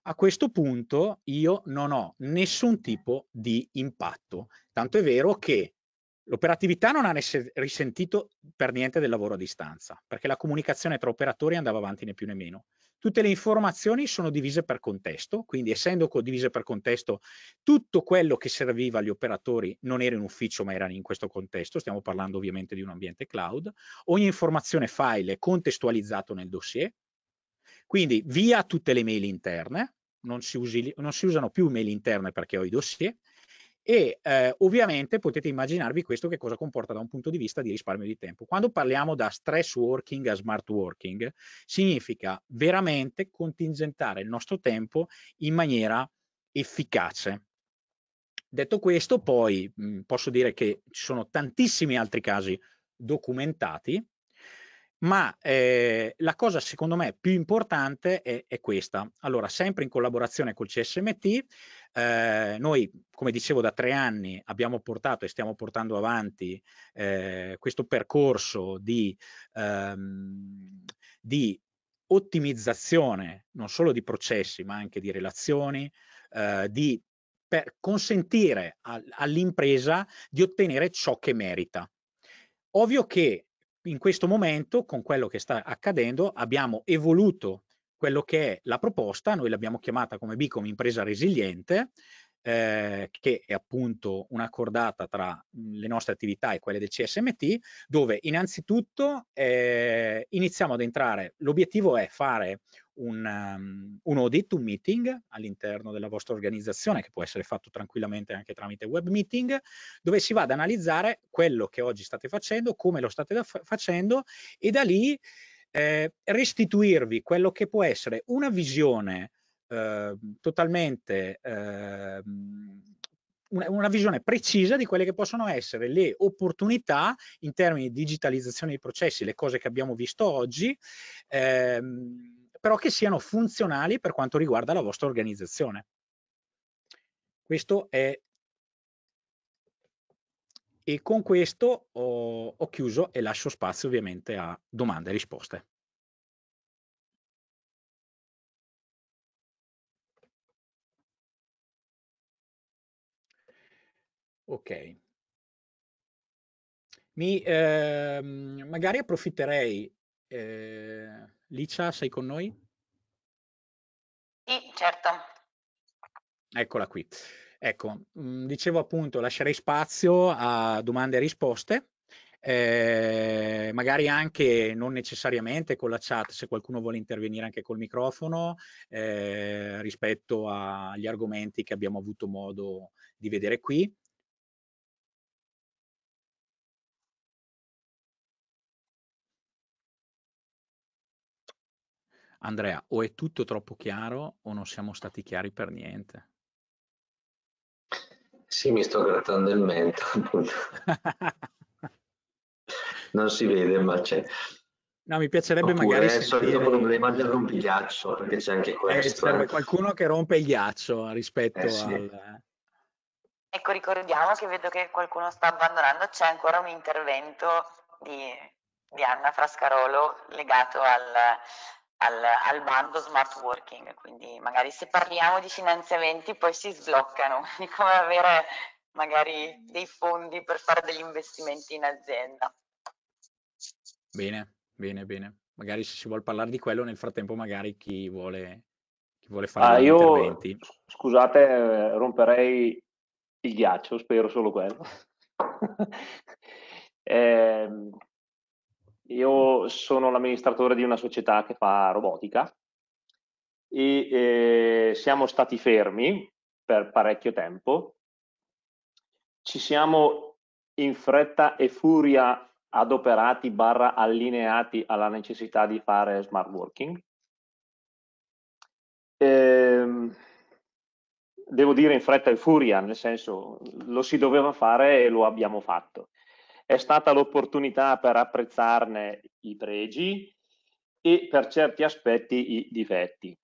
a questo punto io non ho nessun tipo di impatto. Tanto è vero che l'operatività non ha risentito per niente del lavoro a distanza, perché la comunicazione tra operatori andava avanti né più né meno. Tutte le informazioni sono divise per contesto, quindi essendo divise per contesto, tutto quello che serviva agli operatori non era in ufficio ma era in questo contesto, stiamo parlando ovviamente di un ambiente cloud, ogni informazione file è contestualizzato nel dossier, quindi via tutte le mail interne, non si, usi, non si usano più mail interne perché ho i dossier, e eh, ovviamente potete immaginarvi questo che cosa comporta da un punto di vista di risparmio di tempo. Quando parliamo da stress working a smart working, significa veramente contingentare il nostro tempo in maniera efficace. Detto questo, poi mh, posso dire che ci sono tantissimi altri casi documentati ma eh, la cosa secondo me più importante è, è, questa. Allora, sempre in collaborazione col CSMT, eh, noi, come dicevo, da tre anni abbiamo portato e stiamo portando avanti eh, questo percorso di, ehm, di, ottimizzazione non solo di processi, ma anche di relazioni, eh, di, per consentire all'impresa di ottenere ciò che merita. Ovvio che in questo momento, con quello che sta accadendo, abbiamo evoluto quello che è la proposta, noi l'abbiamo chiamata come Bicom impresa resiliente, eh, che è appunto una cordata tra mhmm, le nostre attività e quelle del CSMT, dove innanzitutto eh, iniziamo ad entrare, l'obiettivo è fare un, um, un audit, un meeting all'interno della vostra organizzazione, che può essere fatto tranquillamente anche tramite web meeting, dove si va ad analizzare quello che oggi state facendo, come lo state facendo e da lì eh, restituirvi quello che può essere una visione eh, totalmente eh, una, una, visione precisa di quelle che possono essere le opportunità in termini di digitalizzazione dei processi, le cose che abbiamo visto oggi, ehm, però che siano funzionali per quanto riguarda la vostra organizzazione. Questo è e con questo ho, ho chiuso e lascio spazio ovviamente a domande e risposte. Ok. Mi, eh, magari approfitterei eh, Licia, sei con noi? Sì, certo. Eccola qui. Ecco, mh, dicevo appunto, lascerei spazio a domande e risposte, eh, magari anche non necessariamente con la chat, se qualcuno vuole intervenire anche col microfono, eh, rispetto agli argomenti che abbiamo avuto modo di vedere qui. Andrea, o è tutto troppo chiaro o non siamo stati chiari per niente. Sì, mi sto grattando il mento, appunto. non si vede, ma c'è. No, mi piacerebbe Oppure magari è il solito problema del rompigliaccio, perché c'è anche eh, questo. Eh, serve qualcuno che rompe il ghiaccio rispetto eh, sì. al... Ecco, ricordiamo che vedo che qualcuno sta abbandonando, c'è ancora un intervento di, di Anna Frascarolo legato al, al, al, bando smart working, quindi magari se parliamo di finanziamenti poi si sbloccano, di come avere magari dei fondi per fare degli investimenti in azienda. Bene, bene, bene. Magari se si vuole parlare di quello, nel frattempo magari chi vuole, chi vuole fare ah, io, interventi. Scusate, eh, romperei il ghiaccio, spero solo quello. eh, io sono l'amministratore di una società che fa robotica e eh, siamo stati fermi per parecchio tempo. Ci siamo in fretta e furia adoperati barra allineati alla necessità di fare smart working. Ehm, devo dire in fretta e furia, nel senso lo si doveva fare e lo abbiamo fatto. È stata l'opportunità per apprezzarne i pregi e per certi aspetti i difetti.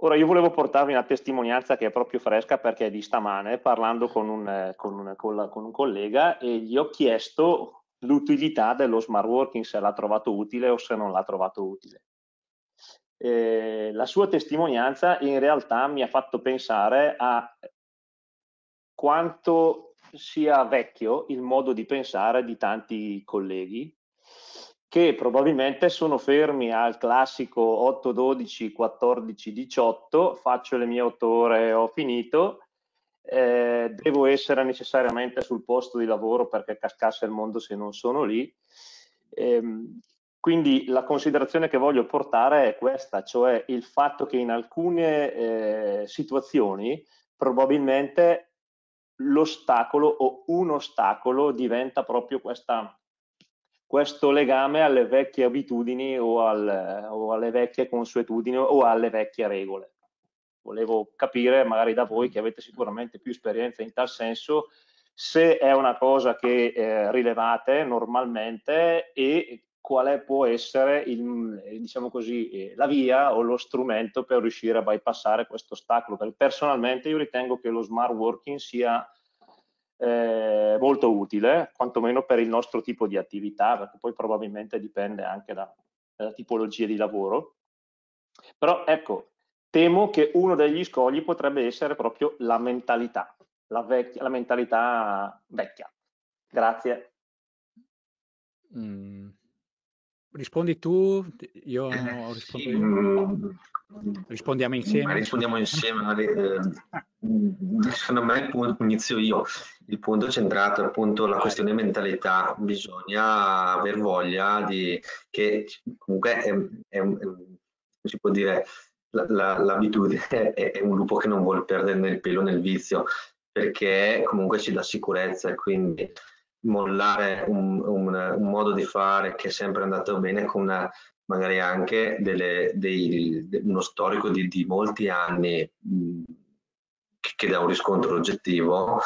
Ora io volevo portarvi una testimonianza che è proprio fresca perché è di stamane, parlando con un, con un, con un collega e gli ho chiesto l'utilità dello smart working, se l'ha trovato utile o se non l'ha trovato utile. Eh, la sua testimonianza in realtà mi ha fatto pensare a quanto sia vecchio il modo di pensare di tanti colleghi che probabilmente sono fermi al classico 8, 12, 14, 18, faccio le mie 8 ore, ho finito, eh, devo essere necessariamente sul posto di lavoro perché cascasse il mondo se non sono lì. Eh, quindi la considerazione che voglio portare è questa, cioè il fatto che in alcune eh, situazioni probabilmente l'ostacolo o un ostacolo diventa proprio questa questo legame alle vecchie abitudini o, al, o, alle vecchie consuetudini o alle vecchie regole. Volevo capire magari da voi che avete sicuramente più esperienza in tal senso se è una cosa che eh, rilevate normalmente e quale può essere il, diciamo così, eh, la via o lo strumento per riuscire a bypassare questo ostacolo. Perché personalmente io ritengo che lo smart working sia eh, molto utile, quantomeno per il nostro tipo di attività, perché poi probabilmente dipende anche da, dalla tipologia di lavoro. Però ecco, temo che uno degli scogli potrebbe essere proprio la mentalità, la, vecchia, la mentalità vecchia. Grazie. Mm. Rispondi tu, io eh, rispondo sì, io. Mm, Rispondiamo insieme. Rispondiamo insieme. Eh, secondo me il punto, inizio io. Il punto è centrato appunto la questione mentalità. Bisogna aver voglia di che comunque è, è, è si può dire l'abitudine la, è, è un lupo che non vuole perdere nel pelo nel vizio perché comunque ci dà sicurezza e quindi mollare un, un, un, modo di fare che è sempre andato bene con una, magari anche delle, dei, uno storico di, di molti anni mh, che, dà un riscontro oggettivo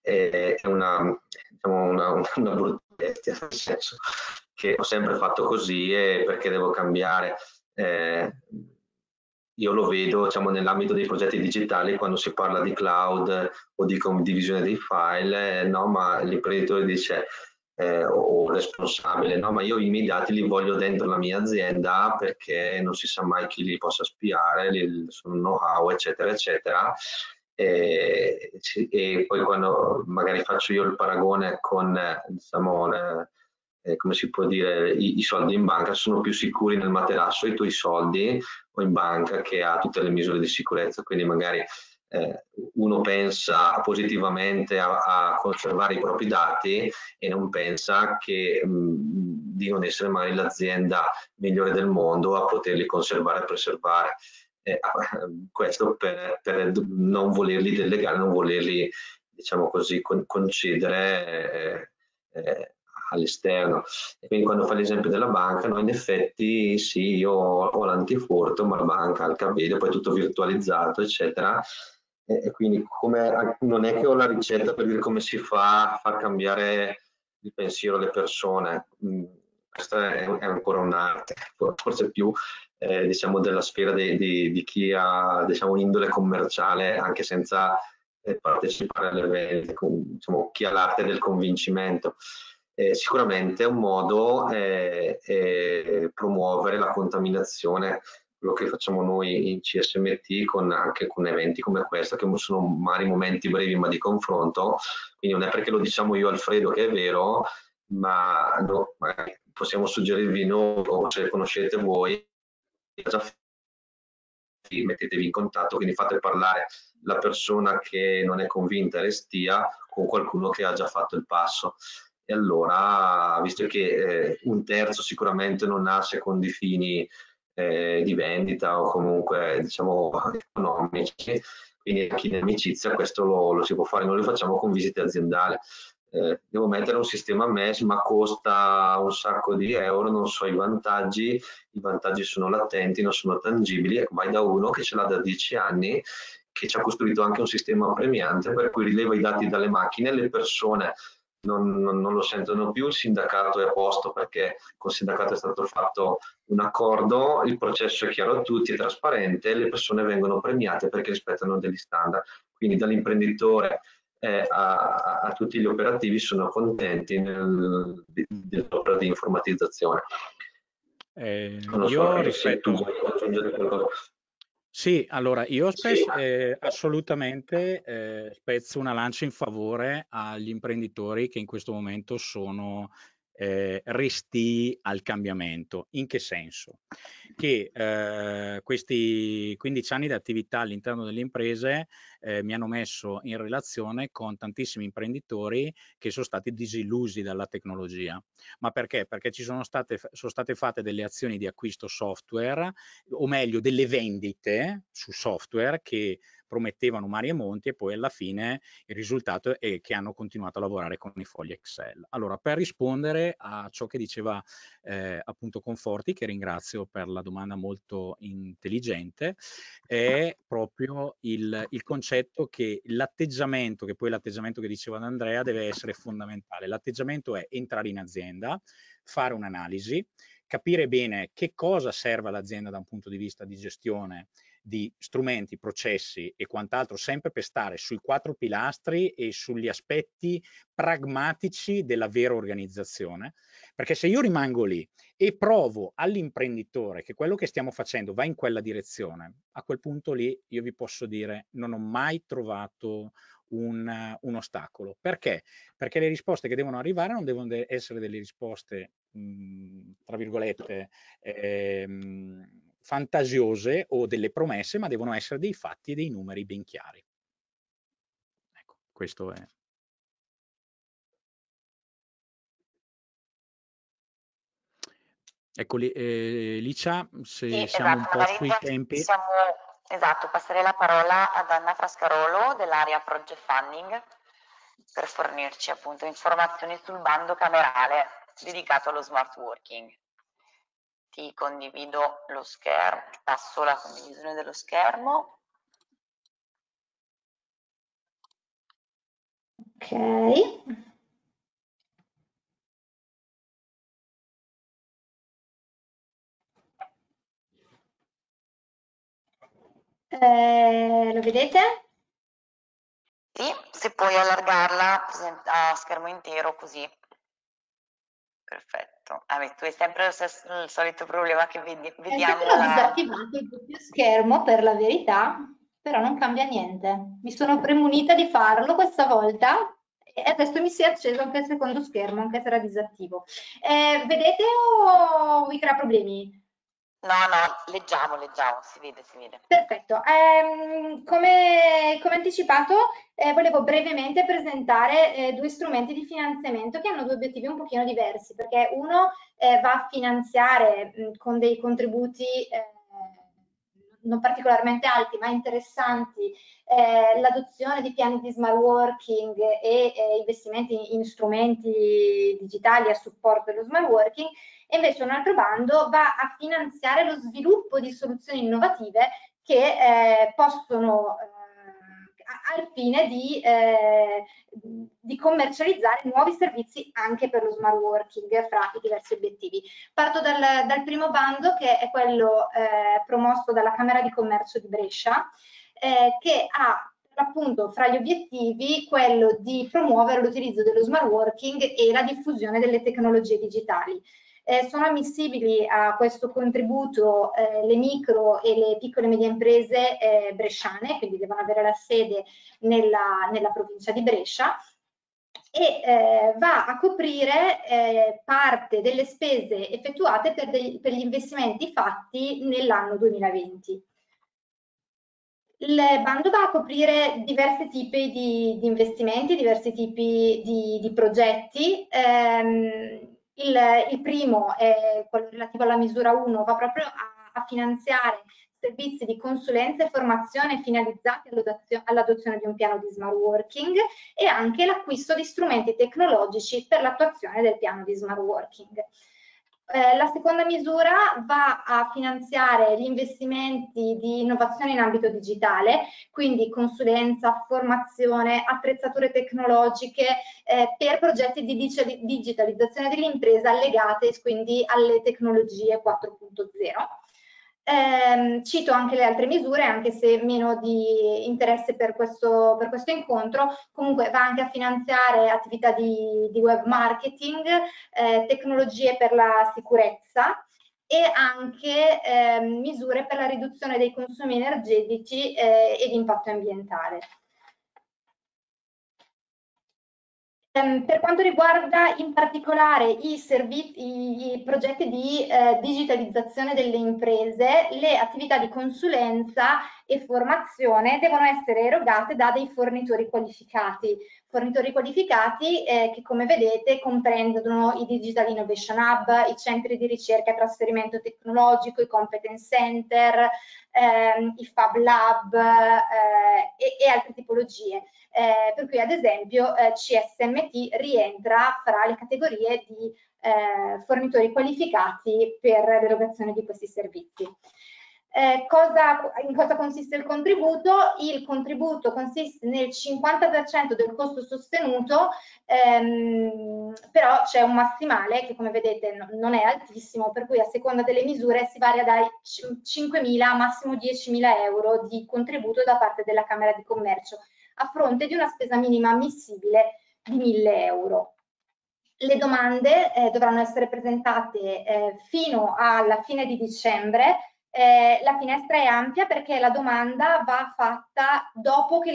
è una, diciamo una, una brutta bestia, nel senso che ho sempre fatto così e perché devo cambiare. Eh, io lo vedo diciamo, nell'ambito dei progetti digitali quando si parla di cloud o di condivisione dei file, eh, no, ma l'imprenditore dice eh, o responsabile, no, ma io i miei dati li voglio dentro la mia azienda perché non si sa mai chi li possa spiare, sono know-how, eccetera, eccetera. E, e, poi quando magari faccio io il paragone con diciamo, le, eh, come si può dire, i, i, soldi in banca sono più sicuri nel materasso i tuoi soldi o in banca che ha tutte le misure di sicurezza, quindi magari eh, uno pensa positivamente a, a, conservare i propri dati e non pensa che, mh, di non essere mai l'azienda migliore del mondo a poterli conservare e preservare. Eh, questo per, per, non volerli delegare, non volerli, diciamo così, con, concedere eh, all'esterno. Quindi quando fa l'esempio della banca, no, in effetti sì, io ho l'antifurto, ma la banca ha il cabello, poi tutto virtualizzato, eccetera. E, e quindi come, non è che ho la ricetta per dire come si fa a far cambiare il pensiero alle persone. Mm, questa è, è ancora un'arte, forse più eh, diciamo della sfera di, di, di chi ha diciamo, un'indole commerciale anche senza eh, partecipare alle vendite, diciamo, chi ha l'arte del convincimento eh, sicuramente è un modo eh, eh, promuovere la contaminazione, quello che facciamo noi in CSMT con, anche con eventi come questo, che sono magari momenti brevi ma di confronto, quindi non è perché lo diciamo io Alfredo che è vero, ma no, possiamo suggerirvi noi o se conoscete voi, mettetevi in contatto, quindi fate parlare la persona che non è convinta e restia con qualcuno che ha già fatto il passo e allora, visto che eh, un terzo sicuramente non ha secondi fini eh, di vendita o comunque diciamo economici, quindi anche in amicizia questo lo, lo, si può fare, noi lo facciamo con visite aziendali. Eh, devo mettere un sistema MES ma costa un sacco di euro, non so i vantaggi, i vantaggi sono latenti, non sono tangibili, ecco, vai da uno che ce l'ha da 10 anni che ci ha costruito anche un sistema premiante per cui rileva i dati dalle macchine, le persone non, non, non, lo sentono più, il sindacato è a posto perché con il sindacato è stato fatto un accordo, il processo è chiaro a tutti, è trasparente, le persone vengono premiate perché rispettano degli standard. Quindi dall'imprenditore eh, a, a, tutti gli operativi sono contenti nel, dell'opera di informatizzazione. Eh, io so, rispetto... Se tu vuoi aggiungere qualcosa. Sì, allora io spesso, eh, assolutamente eh, spezzo una lancia in favore agli imprenditori che in questo momento sono eh, resti al cambiamento. In che senso? Che eh, questi 15 anni di attività all'interno delle imprese eh, mi hanno messo in relazione con tantissimi imprenditori che sono stati disillusi dalla tecnologia. Ma perché? Perché ci sono state, sono state fatte delle azioni di acquisto software, o meglio delle vendite su software che promettevano mari e monti e poi alla fine il risultato è che hanno continuato a lavorare con i fogli Excel. Allora, per rispondere a ciò che diceva eh, appunto Conforti, che ringrazio per la domanda molto intelligente, è proprio il, il concetto che l'atteggiamento, che poi l'atteggiamento che diceva Andrea, deve essere fondamentale. L'atteggiamento è entrare in azienda, fare un'analisi, capire bene che cosa serve all'azienda da un punto di vista di gestione di strumenti, processi e quant'altro, sempre per stare sui quattro pilastri e sugli aspetti pragmatici della vera organizzazione. Perché se io rimango lì e provo all'imprenditore che quello che stiamo facendo va in quella direzione, a quel punto lì io vi posso dire non ho mai trovato un, un, ostacolo. Perché? Perché le risposte che devono arrivare non devono essere delle risposte, mh, tra virgolette, ehm, fantasiose o delle promesse, ma devono essere dei fatti e dei numeri ben chiari. Ecco, questo è. Ecco, eh, Licia, se sì, siamo esatto, un po' sui tempi. Siamo, esatto, passerei la parola ad Anna Frascarolo dell'area Project Funding per fornirci appunto informazioni sul bando camerale dedicato allo smart working ti condivido lo schermo, passo la condivisione dello schermo. Ok. Eh, lo vedete? Sì, se puoi allargarla a schermo intero così. Perfetto. Ah, tu hai sempre lo stesso, il solito problema che vedi, vediamo. Ho la... disattivato il doppio schermo per la verità, però non cambia niente. Mi sono premunita di farlo questa volta e adesso mi si è acceso anche il secondo schermo, anche se era disattivo. Eh, vedete o vi crea problemi? No, no, leggiamo, leggiamo, si vede, si vede. Perfetto. Eh, come, come, anticipato, eh, volevo brevemente presentare eh, due strumenti di finanziamento che hanno due obiettivi un pochino diversi, perché uno eh, va a finanziare mh, con dei contributi eh, non particolarmente alti, ma interessanti, eh, l'adozione di piani di smart working e investimenti in strumenti digitali a supporto dello smart working, e invece un altro bando va a finanziare lo sviluppo di soluzioni innovative che eh, possono eh, al fine di, eh, di, commercializzare nuovi servizi anche per lo smart working fra i diversi obiettivi. Parto dal, dal primo bando che è quello eh, promosso dalla Camera di Commercio di Brescia eh, che ha appunto fra gli obiettivi quello di promuovere l'utilizzo dello smart working e la diffusione delle tecnologie digitali. Eh, sono ammissibili a questo contributo eh, le micro e le piccole e medie imprese eh, bresciane, quindi devono avere la sede nella, nella provincia di Brescia e eh, va a coprire eh, parte delle spese effettuate per, degli, per gli investimenti fatti nell'anno 2020. Il bando va a coprire diversi tipi di, di investimenti, diversi tipi di, di progetti. Eh, il, il, primo è quello relativo alla misura 1, va proprio a, a finanziare servizi di consulenza e formazione finalizzati all'adozione di un piano di smart working e anche l'acquisto di strumenti tecnologici per l'attuazione del piano di smart working. Eh, la seconda misura va a finanziare gli investimenti di innovazione in ambito digitale, quindi consulenza, formazione, attrezzature tecnologiche eh, per progetti di digitalizzazione dell'impresa legate quindi alle tecnologie 4.0. Eh, cito anche le altre misure, anche se meno di interesse per questo, per questo incontro, comunque va anche a finanziare attività di, di web marketing, eh, tecnologie per la sicurezza e anche eh, misure per la riduzione dei consumi energetici eh, e di impatto ambientale. Ehm, per quanto riguarda in particolare i, i progetti di eh, digitalizzazione delle imprese, le attività di consulenza e formazione devono essere erogate da dei fornitori qualificati. Fornitori qualificati eh, che come vedete comprendono i Digital Innovation Hub, i centri di ricerca e trasferimento tecnologico, i competence center, ehm, i Fab Lab eh, e, e altre tipologie eh, per cui ad esempio eh, CSMT rientra fra le categorie di eh, fornitori qualificati per l'erogazione di questi servizi. Eh, cosa, in cosa consiste il contributo? Il contributo consiste nel 50% del costo sostenuto, ehm, però c'è un massimale che come vedete no, non è altissimo, per cui a seconda delle misure si varia dai 5.000 a massimo 10.000 euro di contributo da parte della Camera di Commercio a fronte di una spesa minima ammissibile di 1000 euro. Le domande eh, dovranno essere presentate eh, fino alla fine di dicembre. Eh, la finestra è ampia perché la domanda va fatta dopo che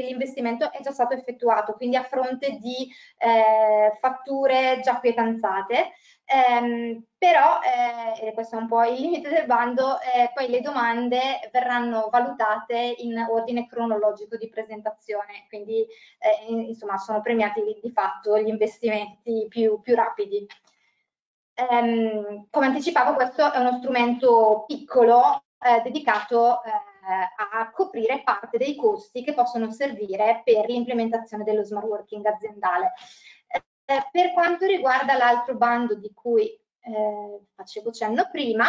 l'investimento è già stato effettuato, quindi a fronte di eh, fatture già quietanzate. Ehm, però, eh, questo è un po' il limite del bando, eh, poi le domande verranno valutate in ordine cronologico di presentazione, quindi eh, insomma sono premiati di fatto gli investimenti più, più rapidi. Ehm, come anticipavo questo è uno strumento piccolo eh, dedicato eh, a coprire parte dei costi che possono servire per l'implementazione dello smart working aziendale. Eh, per quanto riguarda l'altro bando di cui eh, facevo cenno prima,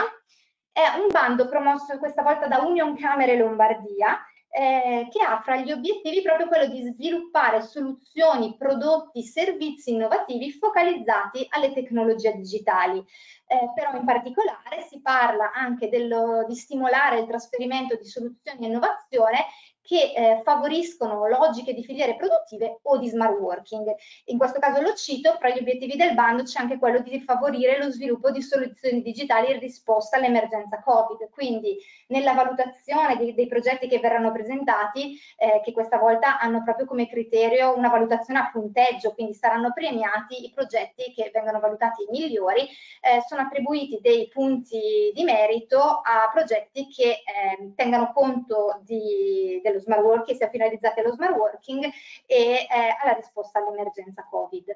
è un bando promosso questa volta da Union Camere Lombardia eh, che ha fra gli obiettivi proprio quello di sviluppare soluzioni, prodotti, servizi innovativi focalizzati alle tecnologie digitali. Eh, però in particolare si parla anche dello, di stimolare il trasferimento di soluzioni e innovazione che eh, favoriscono logiche di filiere produttive o di smart working. In questo caso lo cito, fra gli obiettivi del bando c'è anche quello di favorire lo sviluppo di soluzioni digitali in risposta all'emergenza Covid, quindi nella valutazione dei, dei progetti che verranno presentati, eh, che questa volta hanno proprio come criterio una valutazione a punteggio, quindi saranno premiati i progetti che vengono valutati migliori, eh, sono attribuiti dei punti di merito a progetti che eh, tengano conto di, dello smart working, sia finalizzati allo smart working e eh, alla risposta all'emergenza Covid.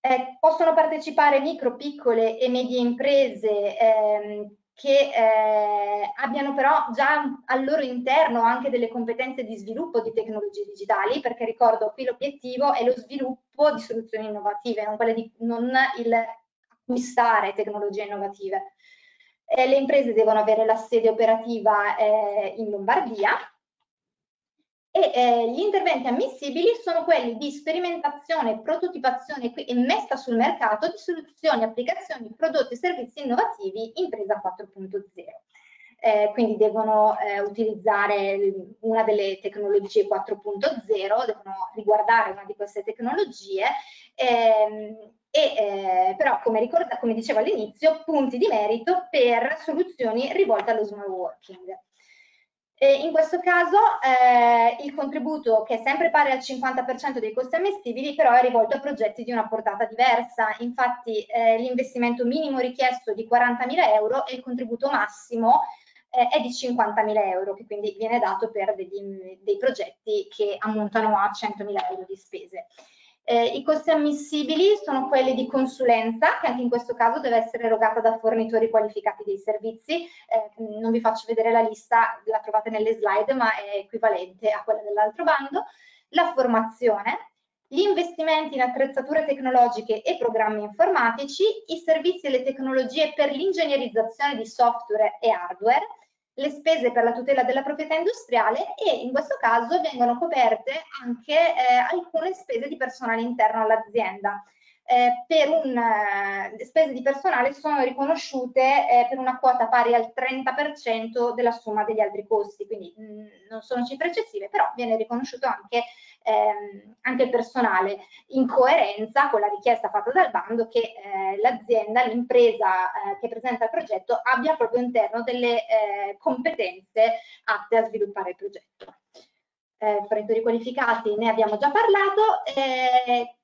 Eh, possono partecipare micro, piccole e medie imprese ehm, che eh, abbiano però già al loro interno anche delle competenze di sviluppo di tecnologie digitali, perché ricordo qui l'obiettivo è lo sviluppo di soluzioni innovative, non, di, non il acquistare tecnologie innovative. Eh, le imprese devono avere la sede operativa eh, in Lombardia e eh, gli interventi ammissibili sono quelli di sperimentazione, prototipazione e messa sul mercato di soluzioni, applicazioni, prodotti e servizi innovativi impresa 4.0. Eh, quindi devono eh, utilizzare una delle tecnologie 4.0, devono riguardare una di queste tecnologie ehm, e eh, però come, ricorda, come dicevo all'inizio punti di merito per soluzioni rivolte allo smart working. E in questo caso eh, il contributo che è sempre pari al 50% dei costi ammissibili però è rivolto a progetti di una portata diversa, infatti eh, l'investimento minimo richiesto di 40.000 euro e il contributo massimo eh, è di 50.000 euro, che quindi viene dato per degli, dei progetti che ammontano a 100.000 euro di spese. Eh, I costi ammissibili sono quelli di consulenza, che anche in questo caso deve essere erogata da fornitori qualificati dei servizi. Eh, non vi faccio vedere la lista, la trovate nelle slide, ma è equivalente a quella dell'altro bando. La formazione, gli investimenti in attrezzature tecnologiche e programmi informatici, i servizi e le tecnologie per l'ingegnerizzazione di software e hardware, le spese per la tutela della proprietà industriale e in questo caso vengono coperte anche eh, alcune spese di personale interno all'azienda. Eh, per un, eh, spese di personale sono riconosciute eh, per una quota pari al 30% della somma degli altri costi, quindi mh, mm, non sono cifre eccessive, però viene riconosciuto anche ehm, anche personale in coerenza con la richiesta fatta dal bando che eh, l'azienda, l'impresa eh, che presenta il progetto abbia proprio interno delle eh, competenze atte a sviluppare il progetto. Eh, fornitori qualificati ne abbiamo già parlato. Eh,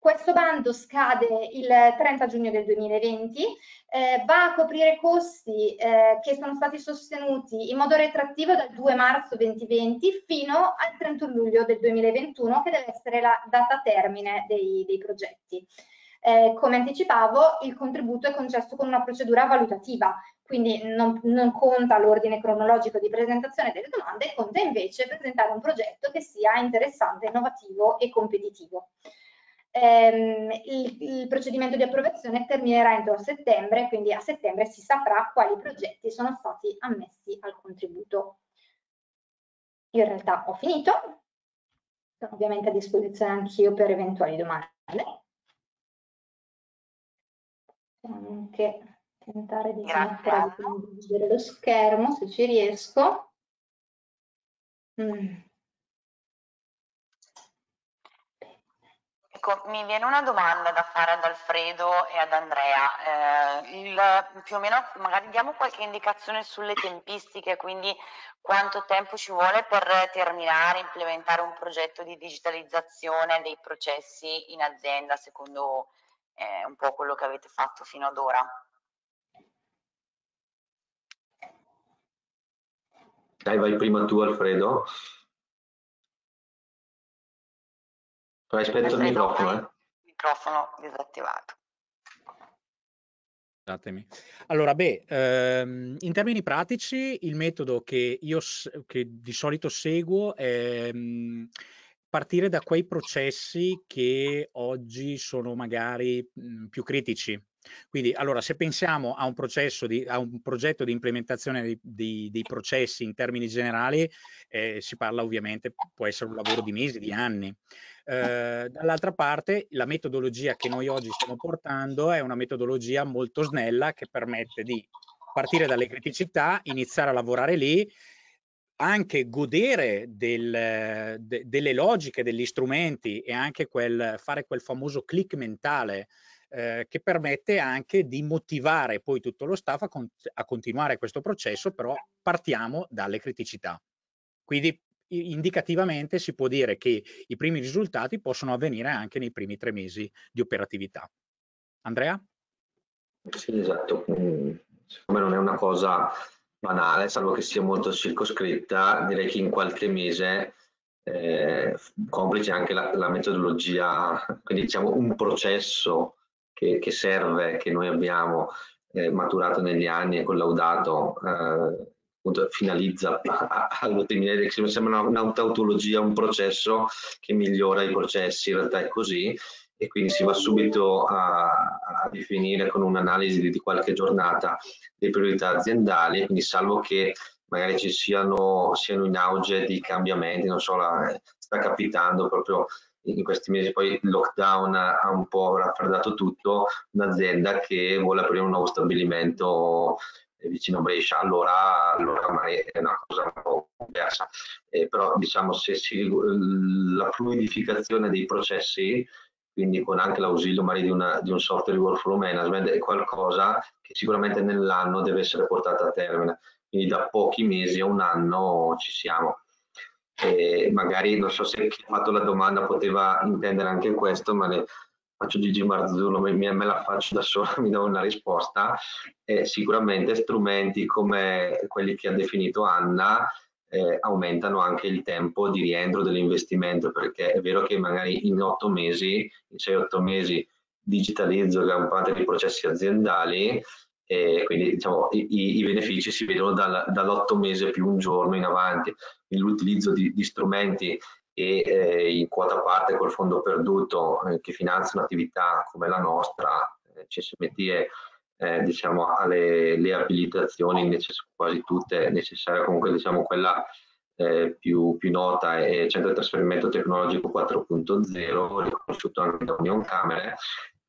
questo bando scade il 30 giugno del 2020, eh, va a coprire costi eh, che sono stati sostenuti in modo retrattivo dal 2 marzo 2020 fino al 31 luglio del 2021, che deve essere la data termine dei, dei progetti. Eh, come anticipavo, il contributo è concesso con una procedura valutativa, quindi non, non conta l'ordine cronologico di presentazione delle domande, conta invece presentare un progetto che sia interessante, innovativo e competitivo ehm, il, il, procedimento di approvazione terminerà entro settembre, quindi a settembre si saprà quali progetti sono stati ammessi al contributo. Io in realtà ho finito, sono ovviamente a disposizione anch'io per eventuali domande. Possiamo anche tentare di mettere lo schermo se ci riesco. Mm. Ecco, mi viene una domanda da fare ad Alfredo e ad Andrea. Eh, il, più o meno, magari diamo qualche indicazione sulle tempistiche, quindi quanto tempo ci vuole per terminare, implementare un progetto di digitalizzazione dei processi in azienda, secondo eh, un po' quello che avete fatto fino ad ora. Dai, vai prima tu Alfredo. Hai spento il microfono, eh? Microfono disattivato. Scusatemi. Allora, beh, ehm, in termini pratici, il metodo che io che di solito seguo è mh, mhmm, partire da quei processi che oggi sono magari mh, mhmm, più critici. Quindi, allora, se pensiamo a un, di, a un progetto di implementazione di, di, dei processi in termini generali, eh, si parla ovviamente, può essere un lavoro di mesi, di anni. Eh, dall'altra parte la metodologia che noi oggi stiamo portando è una metodologia molto snella che permette di partire dalle criticità, iniziare a lavorare lì, anche godere del, de, delle logiche degli strumenti e anche quel, fare quel famoso click mentale eh, che permette anche di motivare poi tutto lo staff a, con, a continuare questo processo, però partiamo dalle criticità. Quindi indicativamente si può dire che i primi risultati possono avvenire anche nei primi tre mesi di operatività. Andrea? Sì, esatto. Mm, secondo me non è una cosa banale, salvo che sia molto circoscritta, direi che in qualche mese eh, complice anche la, la, metodologia, quindi diciamo un processo che, che serve, che noi abbiamo eh, maturato negli anni e collaudato eh, appunto, finalizza all'ottenimento, che sembra un'autologia, un processo che migliora i processi, in realtà è così, e quindi si va subito a, a definire con un'analisi di, di, qualche giornata le priorità aziendali, quindi salvo che magari ci siano, siano in auge di cambiamenti, non so, la, sta capitando proprio in questi mesi poi il lockdown ha un po' raffreddato tutto, un'azienda che vuole aprire un nuovo stabilimento vicino a Brescia, allora, allora è una cosa un po' diversa. Eh, però diciamo se si, la fluidificazione dei processi, quindi con anche l'ausilio magari di, una, di un software di workflow management, è qualcosa che sicuramente nell'anno deve essere portata a termine. Quindi da pochi mesi a un anno ci siamo. E magari non so se chi ha fatto la domanda poteva intendere anche questo, ma le, faccio Gigi Marzullo, me, me la faccio da sola, mi do una risposta, eh, sicuramente strumenti come quelli che ha definito Anna eh, aumentano anche il tempo di rientro dell'investimento, perché è vero che magari in otto mesi, in sei otto mesi digitalizzo gran parte dei processi aziendali, e quindi diciamo, i, i, benefici si vedono dal, dall'otto mese più un giorno in avanti. L'utilizzo di, di, strumenti e eh, in quota parte col fondo perduto eh, che finanziano attività come la nostra, eh, CSMT eh, diciamo, ha le, abilitazioni necess- quasi tutte necessarie, comunque diciamo quella eh, più, più, nota è Centro di Trasferimento Tecnologico 4.0, riconosciuto anche da Union Camere,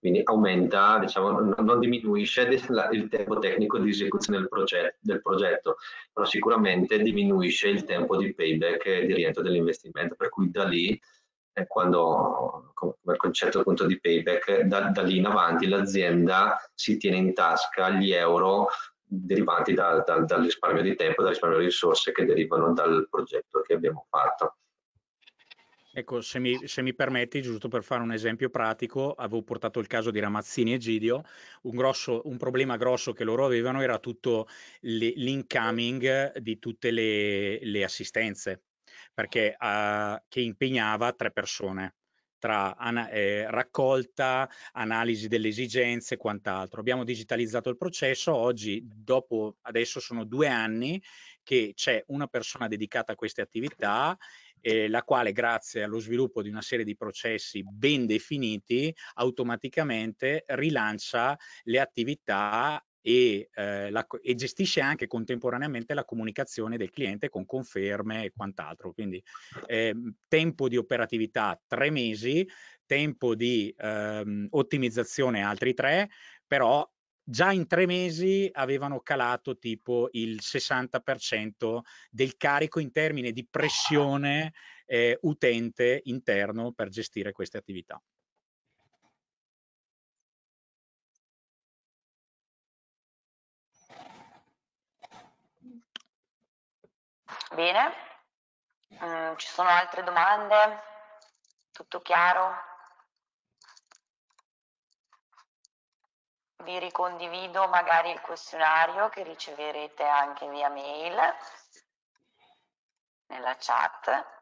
quindi aumenta, diciamo, non diminuisce il tempo tecnico di esecuzione del, progetto, del progetto, però sicuramente diminuisce il tempo di payback e di rientro dell'investimento, per cui da lì, quando, come concetto appunto di payback, da, da lì in avanti l'azienda si tiene in tasca gli euro derivanti da, da, dal risparmio di tempo, dal risparmio di risorse che derivano dal progetto che abbiamo fatto. Ecco, se mi, se mi, permetti, giusto per fare un esempio pratico, avevo portato il caso di Ramazzini e Gidio, un, grosso, un problema grosso che loro avevano era tutto l'incoming di tutte le, le assistenze, perché uh, che impegnava tre persone tra ana- eh, raccolta, analisi delle esigenze e quant'altro. Abbiamo digitalizzato il processo, oggi, dopo, adesso sono due anni che c'è una persona dedicata a queste attività eh, la quale grazie allo sviluppo di una serie di processi ben definiti automaticamente rilancia le attività e, eh, la, e, gestisce anche contemporaneamente la comunicazione del cliente con conferme e quant'altro. Quindi eh, tempo di operatività tre mesi, tempo di ehm, ottimizzazione altri tre, però già in tre mesi avevano calato tipo il 60% del carico in termini di pressione eh, utente interno per gestire queste attività. Bene, mm, ci sono altre domande? Tutto chiaro? Vi ricondivido magari il questionario che riceverete anche via mail nella chat